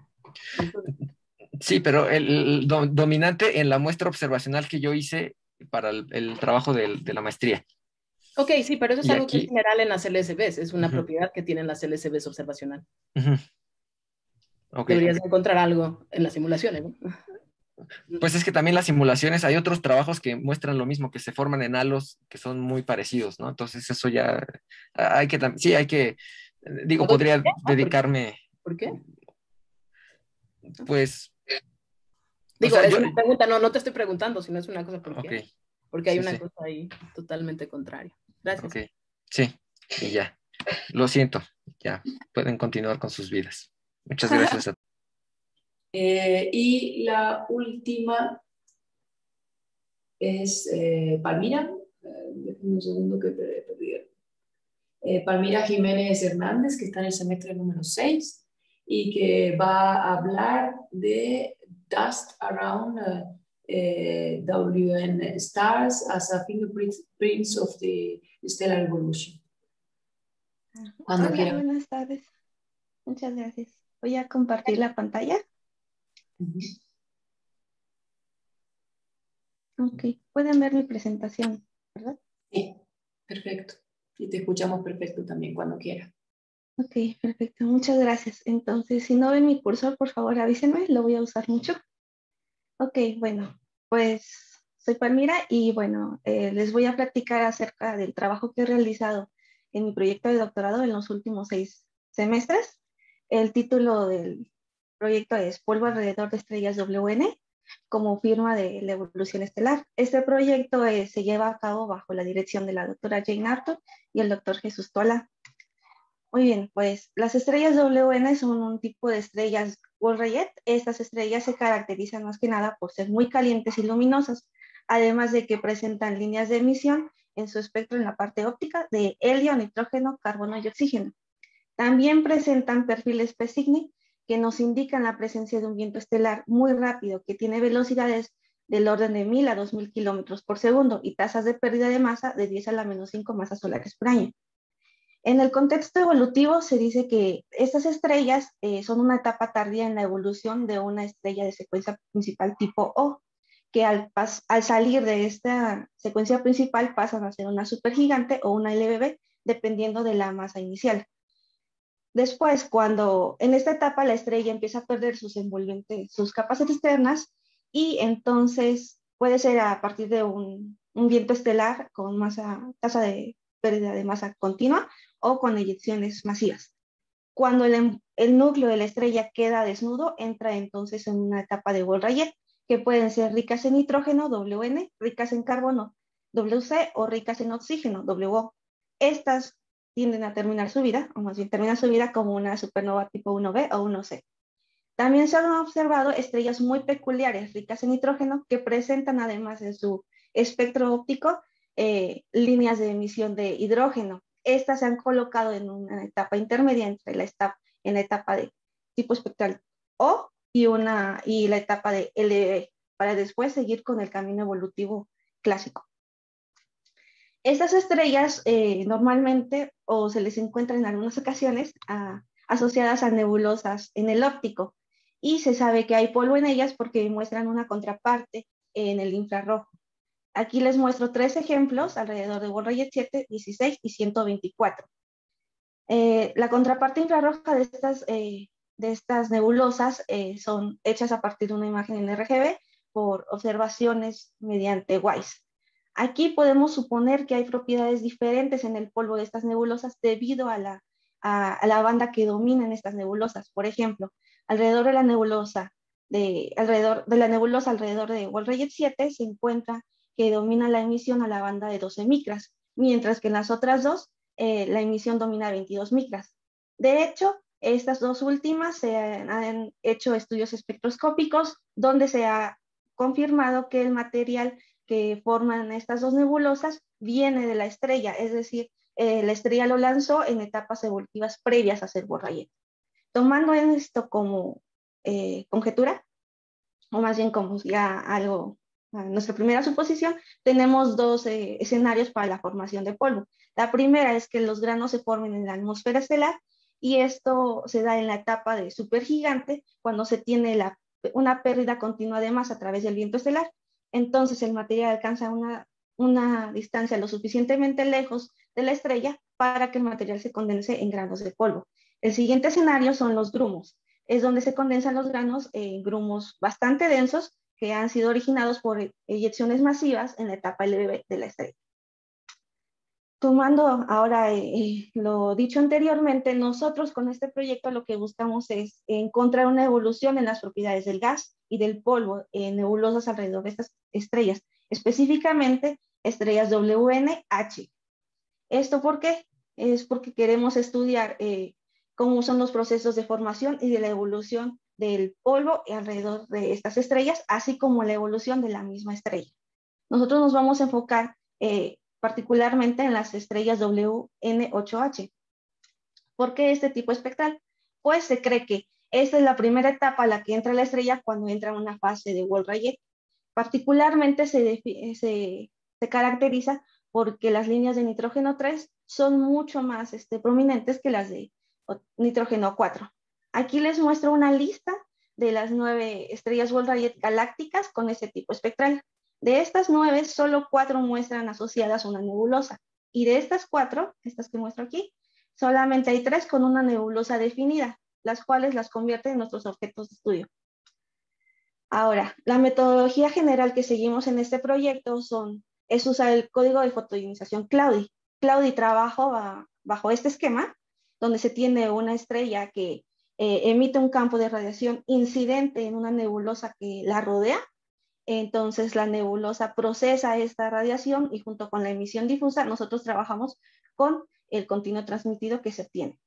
S8: Sí, pero el, dominante en la muestra observacional que yo hice para el, trabajo de, la maestría.
S6: Ok, sí, pero eso es algo que es general en las LSBs, es una propiedad que tienen las LSBs observacional. Deberías encontrar algo en las simulaciones, ¿no?
S8: Pues es que también las simulaciones, hay otros trabajos que muestran lo mismo, que se forman en halos que son muy parecidos, ¿no? Entonces eso ya hay que, sí, hay que, digo, podría dedicarme.
S6: ¿Por qué?
S8: Pues
S6: Digo, es una pregunta, no, no te estoy preguntando, sino es una cosa porque, porque hay una cosa ahí totalmente contraria. Gracias.
S8: Ok, sí, y ya. Lo siento, ya pueden continuar con sus vidas. Muchas gracias. [laughs]
S1: eh, y la última es eh, Palmira. Eh, un segundo que perdí. Eh, Palmira Jiménez Hernández, que está en el semestre número 6 y que va a hablar de dust around uh, uh, WN stars as a fingerprints of the stellar evolution.
S9: Hola, buenas tardes. Muchas gracias. Voy a compartir la pantalla. Ok, pueden ver mi presentación, ¿verdad?
S1: Sí, perfecto. Y te escuchamos perfecto también cuando quiera.
S9: Ok, perfecto. Muchas gracias. Entonces, si no ven mi cursor, por favor avísenme, lo voy a usar mucho. Ok, bueno, pues soy Palmira y bueno, eh, les voy a platicar acerca del trabajo que he realizado en mi proyecto de doctorado en los últimos seis semestres. El título del proyecto es Polvo alrededor de estrellas WN como firma de la evolución estelar. Este proyecto eh, se lleva a cabo bajo la dirección de la doctora Jane Arthur y el doctor Jesús Tola. Muy bien, pues las estrellas WN son un tipo de estrellas Wolf-Rayet. Estas estrellas se caracterizan más que nada por ser muy calientes y luminosas, además de que presentan líneas de emisión en su espectro en la parte óptica de helio, nitrógeno, carbono y oxígeno. También presentan perfiles P Cygni que nos indican la presencia de un viento estelar muy rápido que tiene velocidades del orden de 1000 a 2000 kilómetros por segundo y tasas de pérdida de masa de 10 a la menos 5 masas solares por año. En el contexto evolutivo se dice que estas estrellas eh, son una etapa tardía en la evolución de una estrella de secuencia principal tipo O, que al, al salir de esta secuencia principal pasan a ser una supergigante o una LBB, dependiendo de la masa inicial. Después, cuando en esta etapa la estrella empieza a perder sus envolventes, sus capas externas, y entonces puede ser a partir de un, un viento estelar con masa, tasa de pérdida de masa continua o con eyecciones masivas. Cuando el, núcleo de la estrella queda desnudo, entra entonces en una etapa de Wolf-Rayet, que pueden ser ricas en nitrógeno, WN, ricas en carbono, WC, o ricas en oxígeno, WO. Estas tienden a terminar su vida, o más bien terminan su vida como una supernova tipo 1b o 1c. También se han observado estrellas muy peculiares, ricas en nitrógeno, que presentan además en su espectro óptico eh, líneas de emisión de hidrógeno. Estas se han colocado en una etapa intermedia entre la etapa, en la etapa de tipo espectral O y, una, y la etapa de LB, para después seguir con el camino evolutivo clásico. Estas estrellas eh, normalmente o se les encuentra en algunas ocasiones asociadas a nebulosas en el óptico y se sabe que hay polvo en ellas porque muestran una contraparte en el infrarrojo. Aquí les muestro tres ejemplos alrededor de Wolf-Rayet 7, 16 y 124. Eh, la contraparte infrarroja de estas, eh, de estas nebulosas son hechas a partir de una imagen en RGB por observaciones mediante WISE. Aquí podemos suponer que hay propiedades diferentes en el polvo de estas nebulosas debido a la, a, la banda que domina en estas nebulosas. Por ejemplo, alrededor de la nebulosa de, alrededor de la nebulosa alrededor de Wolf-Rayet 7 se encuentra que domina la emisión a la banda de 12 micras, mientras que en las otras dos eh, la emisión domina 22 micras. De hecho, estas dos últimas se han hecho estudios espectroscópicos donde se ha confirmado que el material que forman estas dos nebulosas viene de la estrella, es decir, eh, la estrella lo lanzó en etapas evolutivas previas a ser Borrayet. Tomando esto como eh, conjetura, o más bien como ya algo, nuestra primera suposición, tenemos dos eh, escenarios para la formación de polvo. La primera es que los granos se formen en la atmósfera estelar y esto se da en la etapa de supergigante cuando se tiene la, una pérdida continua de masa a través del viento estelar entonces el material alcanza una, distancia lo suficientemente lejos de la estrella para que el material se condense en granos de polvo. El siguiente escenario son los grumos. Es donde se condensan los granos en grumos bastante densos que han sido originados por eyecciones masivas en la etapa LB de la estrella. Tomando ahora eh, eh, lo dicho anteriormente, nosotros con este proyecto lo que buscamos es encontrar una evolución en las propiedades del gas y del polvo en nebulosas alrededor de estas estrellas, específicamente estrellas WNH. ¿Esto por qué? Es porque queremos estudiar eh, cómo son los procesos de formación y de la evolución del polvo alrededor de estas estrellas, así como la evolución de la misma estrella. Nosotros nos vamos a enfocar particularmente en las estrellas WN8H. ¿Por qué este tipo espectral? Pues se cree que esta es la primera etapa a la que entra la estrella cuando entra en una fase de Wolf-Rayet. Particularmente se, caracteriza porque las líneas de nitrógeno 3 son mucho más este, prominentes que las de nitrógeno 4. Aquí les muestro una lista de las nueve estrellas Wolf-Rayet galácticas con este tipo espectral. De estas nueve, solo cuatro muestran asociadas una nebulosa. Y de estas cuatro, estas que muestro aquí, solamente hay tres con una nebulosa definida, las cuales las convierten en nuestros objetos de estudio. Ahora, la metodología general que seguimos en este proyecto son, es usar el código de fotonización Claudi. Claudi trabaja bajo este esquema, donde se tiene una estrella que eh, emite un campo de radiación incidente en una nebulosa que la rodea entonces la nebulosa procesa esta radiación y junto con la emisión difusa nosotros trabajamos con el continuo transmitido que se obtiene.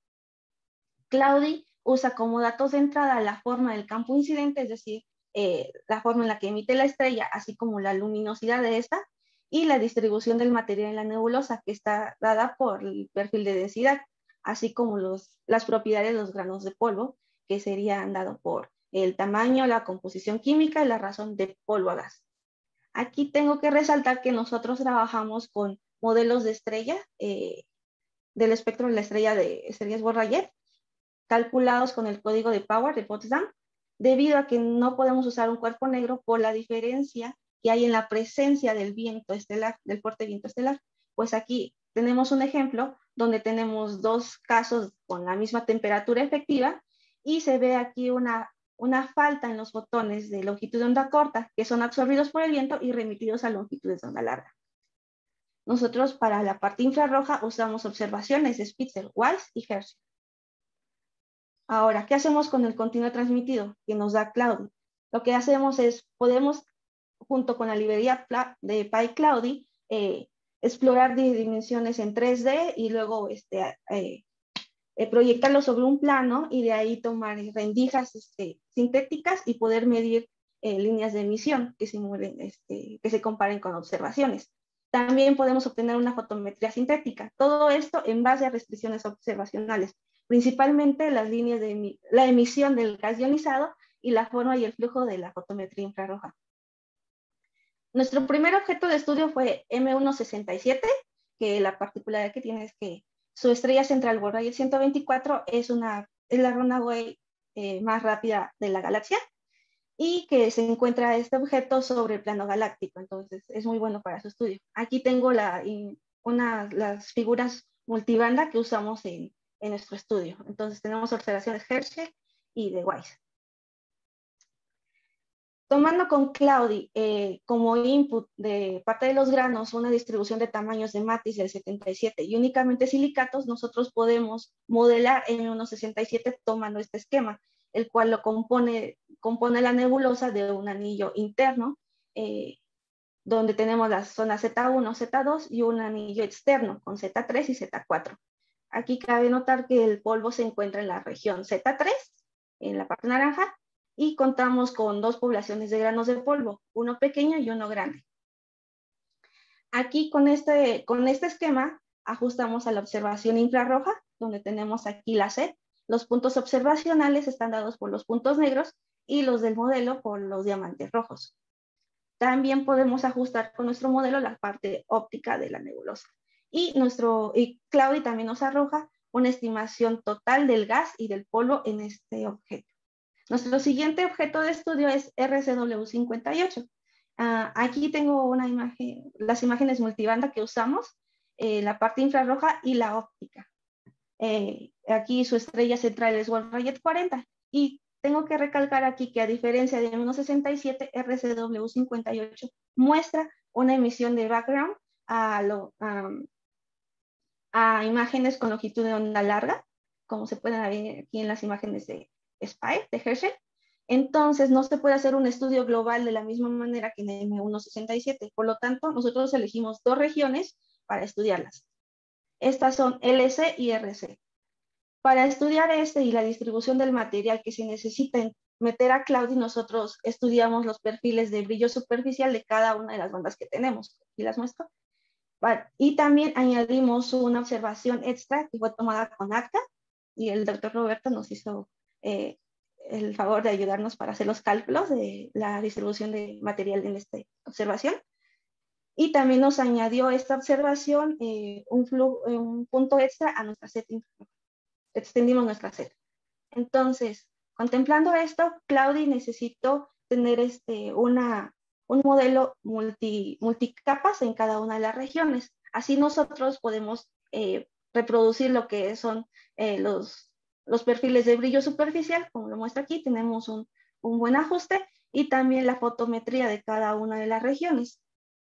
S9: Claudi usa como datos de entrada la forma del campo incidente, es decir, eh, la forma en la que emite la estrella, así como la luminosidad de esta, y la distribución del material en la nebulosa, que está dada por el perfil de densidad, así como las propiedades de los granos de polvo, que serían dados por el tamaño, la composición química y la razón de polvo a gas. Aquí tengo que resaltar que nosotros trabajamos con modelos de estrella eh, del espectro de la estrella de estrellas Borrayet, calculados con el código de Power de Potsdam, debido a que no podemos usar un cuerpo negro por la diferencia que hay en la presencia del viento estelar, del fuerte viento estelar. Pues aquí tenemos un ejemplo donde tenemos dos casos con la misma temperatura efectiva y se ve aquí una una falta en los fotones de longitud de onda corta, que son absorbidos por el viento y remitidos a longitudes de onda larga. Nosotros para la parte infrarroja usamos observaciones de Spitzer, Weiss y Herschel. Ahora, ¿qué hacemos con el continuo transmitido que nos da Cloudy? Lo que hacemos es, podemos, junto con la librería de PyCloudy, eh, explorar dimensiones en 3D y luego este, eh, eh, proyectarlo sobre un plano y de ahí tomar rendijas este, sintéticas y poder medir eh, líneas de emisión que, simulen, este, que se comparen con observaciones. También podemos obtener una fotometría sintética. Todo esto en base a restricciones observacionales, principalmente las líneas de la emisión del gas ionizado y la forma y el flujo de la fotometría infrarroja. Nuestro primer objeto de estudio fue M167, que la particularidad que tiene es que su estrella central, Wolf 124, es, una, es la runaway eh, más rápida de la galaxia y que se encuentra este objeto sobre el plano galáctico, entonces es muy bueno para su estudio. Aquí tengo la, una, las figuras multibanda que usamos en, en nuestro estudio. Entonces tenemos observaciones Herschel y de Weiss. Tomando con Claudi eh, como input de parte de los granos una distribución de tamaños de Matis del 77 y únicamente silicatos, nosotros podemos modelar en 1.67 tomando este esquema, el cual lo compone, compone la nebulosa de un anillo interno, eh, donde tenemos las zonas Z1, Z2 y un anillo externo con Z3 y Z4. Aquí cabe notar que el polvo se encuentra en la región Z3, en la parte naranja, y contamos con dos poblaciones de granos de polvo, uno pequeño y uno grande. Aquí con este, con este esquema ajustamos a la observación infrarroja, donde tenemos aquí la sed. Los puntos observacionales están dados por los puntos negros y los del modelo por los diamantes rojos. También podemos ajustar con nuestro modelo la parte óptica de la nebulosa. Y, nuestro, y Claudia también nos arroja una estimación total del gas y del polvo en este objeto. Nuestro siguiente objeto de estudio es RCW58. Ah, aquí tengo una imagen, las imágenes multibanda que usamos, eh, la parte infrarroja y la óptica. Eh, aquí su estrella central es Wolf Rayet 40 y tengo que recalcar aquí que a diferencia de 1.67, RCW58 muestra una emisión de background a, a imágenes con longitud de onda larga, como se pueden ver aquí en las imágenes de, SPY de Herschel. Entonces, no se puede hacer un estudio global de la misma manera que en M167. Por lo tanto, nosotros elegimos dos regiones para estudiarlas. Estas son LC y RC. Para estudiar este y la distribución del material que se necesita meter a Cloud, nosotros estudiamos los perfiles de brillo superficial de cada una de las bandas que tenemos. Y las muestro. Y también añadimos una observación extra que fue tomada con ACTA y el doctor Roberto nos hizo eh, el favor de ayudarnos para hacer los cálculos de la distribución de material en esta observación. Y también nos añadió esta observación eh, un, un, punto extra a nuestra set. Extendimos nuestra set. Entonces, contemplando esto, Claudi necesitó tener este, una, un modelo multi, multicapas en cada una de las regiones. Así nosotros podemos eh, reproducir lo que son los los perfiles de brillo superficial, como lo muestra aquí, tenemos un, buen ajuste y también la fotometría de cada una de las regiones.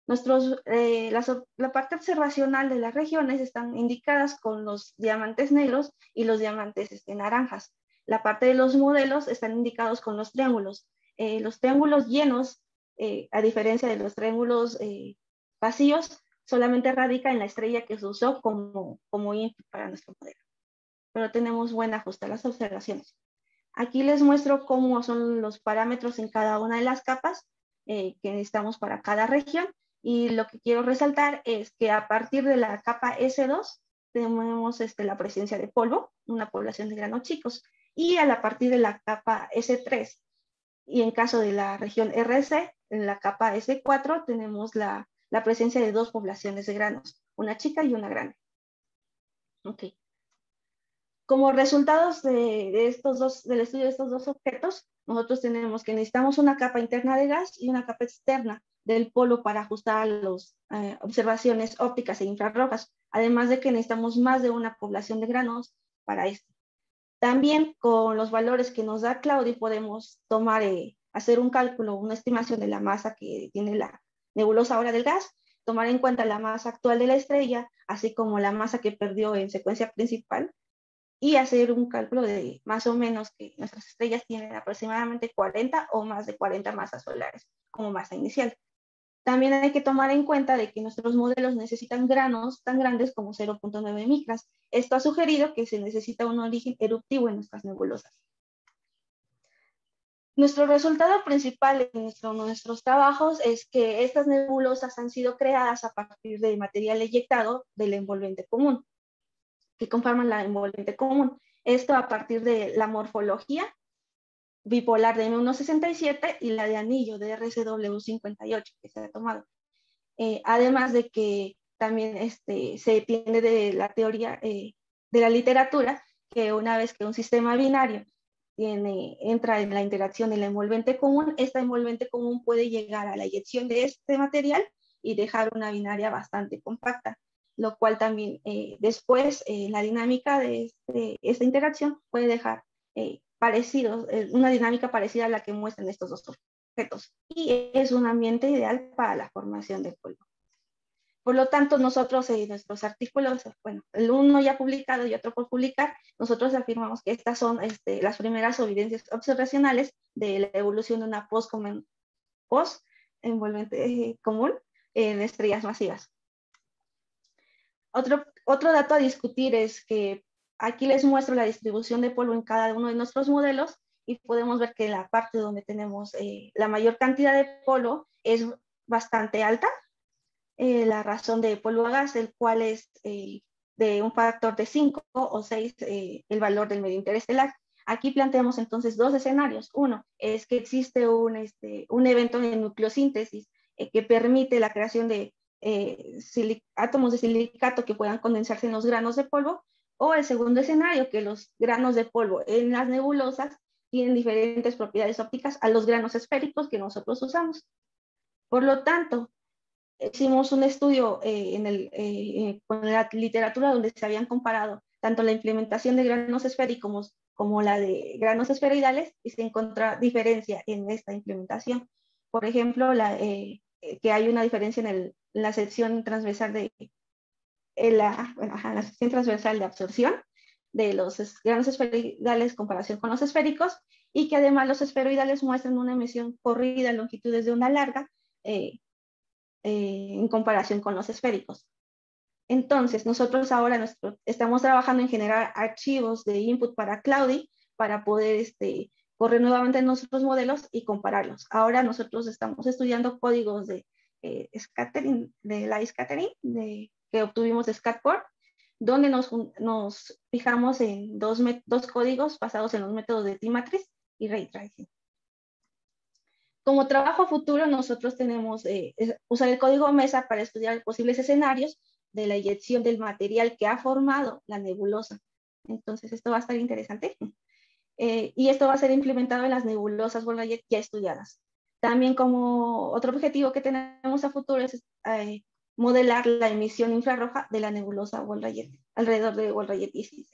S9: Nuestros, eh, la, parte observacional de las regiones están indicadas con los diamantes negros y los diamantes este, naranjas. La parte de los modelos están indicados con los triángulos. Eh, los triángulos llenos, eh, a diferencia de los triángulos vacíos, solamente radica en la estrella que se usó como, como para nuestro modelo pero tenemos buen ajuste a las observaciones. Aquí les muestro cómo son los parámetros en cada una de las capas eh, que necesitamos para cada región. Y lo que quiero resaltar es que a partir de la capa S2 tenemos este, la presencia de polvo, una población de granos chicos. Y a, la partir de la capa S3 y en caso de la región RC, en la capa S4 tenemos la, la presencia de dos poblaciones de granos, una chica y una grande. Okay. Como resultados de, estos dos, del estudio de estos dos objetos, nosotros tenemos que necesitamos una capa interna de gas y una capa externa del polo para ajustar las eh, observaciones ópticas e infrarrojas, además de que necesitamos más de una población de granos para esto. También con los valores que nos da Claudia podemos tomar, eh, hacer un cálculo, una estimación de la masa que tiene la nebulosa ahora del gas, tomar en cuenta la masa actual de la estrella, así como la masa que perdió en secuencia principal, y hacer un cálculo de más o menos que nuestras estrellas tienen aproximadamente 40 o más de 40 masas solares como masa inicial. También hay que tomar en cuenta de que nuestros modelos necesitan granos tan grandes como 0.9 micras. Esto ha sugerido que se necesita un origen eruptivo en nuestras nebulosas. Nuestro resultado principal en nuestros trabajos es que estas nebulosas han sido creadas a partir de material eyectado del envolvente común, que conforman la envolvente común. Esto a partir de la morfología bipolar de M167 y la de anillo de RCW58 que se ha tomado. Eh, además de que también este, se tiene de la teoría eh, de la literatura que una vez que un sistema binario tiene, entra en la interacción del envolvente común, esta envolvente común puede llegar a la eyección de este material y dejar una binaria bastante compacta, lo cual también eh, después la dinámica de este, esta interacción puede dejar parecidos, eh, una dinámica parecida a la que muestran estos dos objetos. Y es un ambiente ideal para la formación del polvo. Por lo tanto, nosotros en nuestros artículos, bueno, el uno ya publicado y otro por publicar, nosotros afirmamos que estas son este, las primeras evidencias observacionales de la evolución de una post, post envolvente eh, común en estrellas masivas. Otro, otro dato a discutir es que Aquí les muestro la distribución de polvo en cada uno de nuestros modelos y podemos ver que la parte donde tenemos eh, la mayor cantidad de polvo es bastante alta. Eh, la razón de polvo a gas, el cual es eh, de un factor de 5 o 6 el valor del medio interestelar. Aquí planteamos entonces dos escenarios. Uno es que existe un, este, un evento de nucleosíntesis que permite la creación de átomos de silicato que puedan condensarse en los granos de polvo o el segundo escenario, que los granos de polvo en las nebulosas tienen diferentes propiedades ópticas a los granos esféricos que nosotros usamos. Por lo tanto, hicimos un estudio eh, en el, eh, con la literatura donde se habían comparado tanto la implementación de granos esféricos como la de granos esferoidales y se encontró diferencia en esta implementación. Por ejemplo, eh, que hay una diferencia en, el, la sección transversal de, en la, la sección transversal de absorción de los granos esferoidales en comparación con los esféricos y que además los esferoidales muestran una emisión corrida en longitudes de una larga eh, eh, en comparación con los esféricos. Entonces, nosotros ahora estamos trabajando en generar archivos de input para Cloudy para poder este, correr nuevamente nuestros modelos y compararlos. Ahora nosotros estamos estudiando códigos de eh, scattering, de la scattering, de que obtuvimos de Scatport, donde nos, nos fijamos en dos, dos, códigos basados en los métodos de T-Matrix y Ray Tracing. Como trabajo futuro, nosotros tenemos eh, usar el código MESA para estudiar posibles escenarios de la eyección del material que ha formado la nebulosa. Entonces, esto va a estar interesante. Eh, y esto va a ser implementado en las nebulosas ya estudiadas. También como otro objetivo que tenemos a futuro es eh, modelar la emisión infrarroja de la nebulosa Wolf-Rayet alrededor de Wolf-Rayet 16.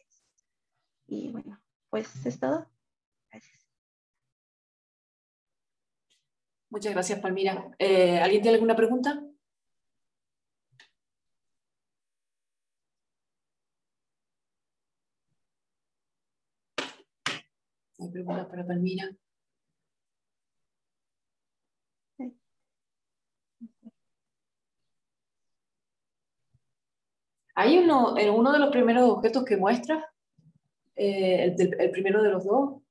S9: Y bueno, pues es todo. Gracias.
S1: Muchas gracias, Palmira. Eh, ¿Alguien tiene alguna pregunta? ¿Hay preguntas para Palmira? Hay uno, en uno de los primeros objetos que muestra, eh, el, primero de los dos,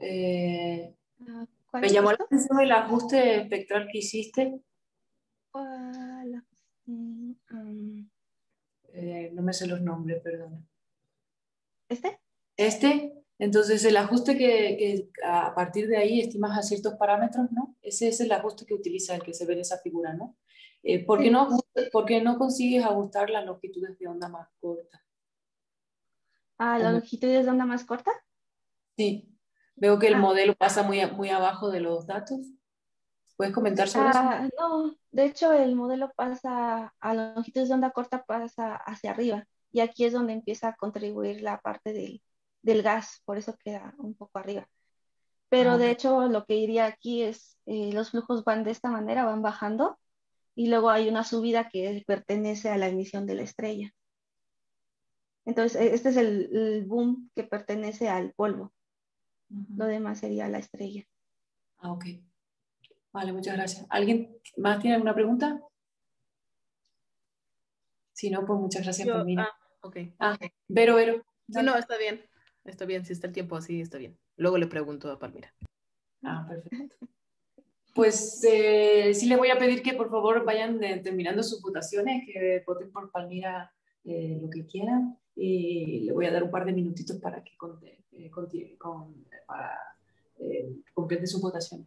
S1: eh, ah, me llamó la atención el ajuste espectral que hiciste. Eh, no me sé los nombres, perdón.
S9: ¿Este?
S1: Este, entonces el ajuste que, que, a partir de ahí estimas a ciertos parámetros, ¿no? Ese es el ajuste que utiliza el que se ve en esa figura, ¿no? Eh, ¿por, qué no, ¿Por qué no consigues ajustar las longitudes de onda más cortas?
S9: ¿A las longitudes de onda más corta?
S1: Sí. Veo que el ah. modelo pasa muy, muy abajo de los datos. ¿Puedes comentar sobre
S9: ah, eso? No, de hecho el modelo pasa a longitudes de onda corta pasa hacia arriba y aquí es donde empieza a contribuir la parte del, del gas, por eso queda un poco arriba. Pero ah, de hecho lo que iría aquí es eh, los flujos van de esta manera, van bajando y luego hay una subida que pertenece a la emisión de la estrella. Entonces, e, este es el, boom que pertenece al polvo. Lo demás sería la estrella.
S1: Ah, ok. Vale, muchas gracias. ¿Alguien más tiene alguna pregunta? Si no, pues muchas gracias,
S6: Yo-
S1: Palmira.
S6: ah, ok.
S1: Ah, Vero, Vero.
S6: Sí, no, está bien. Está bien, si está el tiempo así, está bien. Luego le pregunto a Palmira.
S1: Ah, perfecto. Pues eh, sí les voy a pedir que por favor vayan de- terminando sus votaciones, que voten por Palmira eh, lo que quieran y le voy a dar un par de minutitos para que conte- eh, con- para, eh, complete su votación.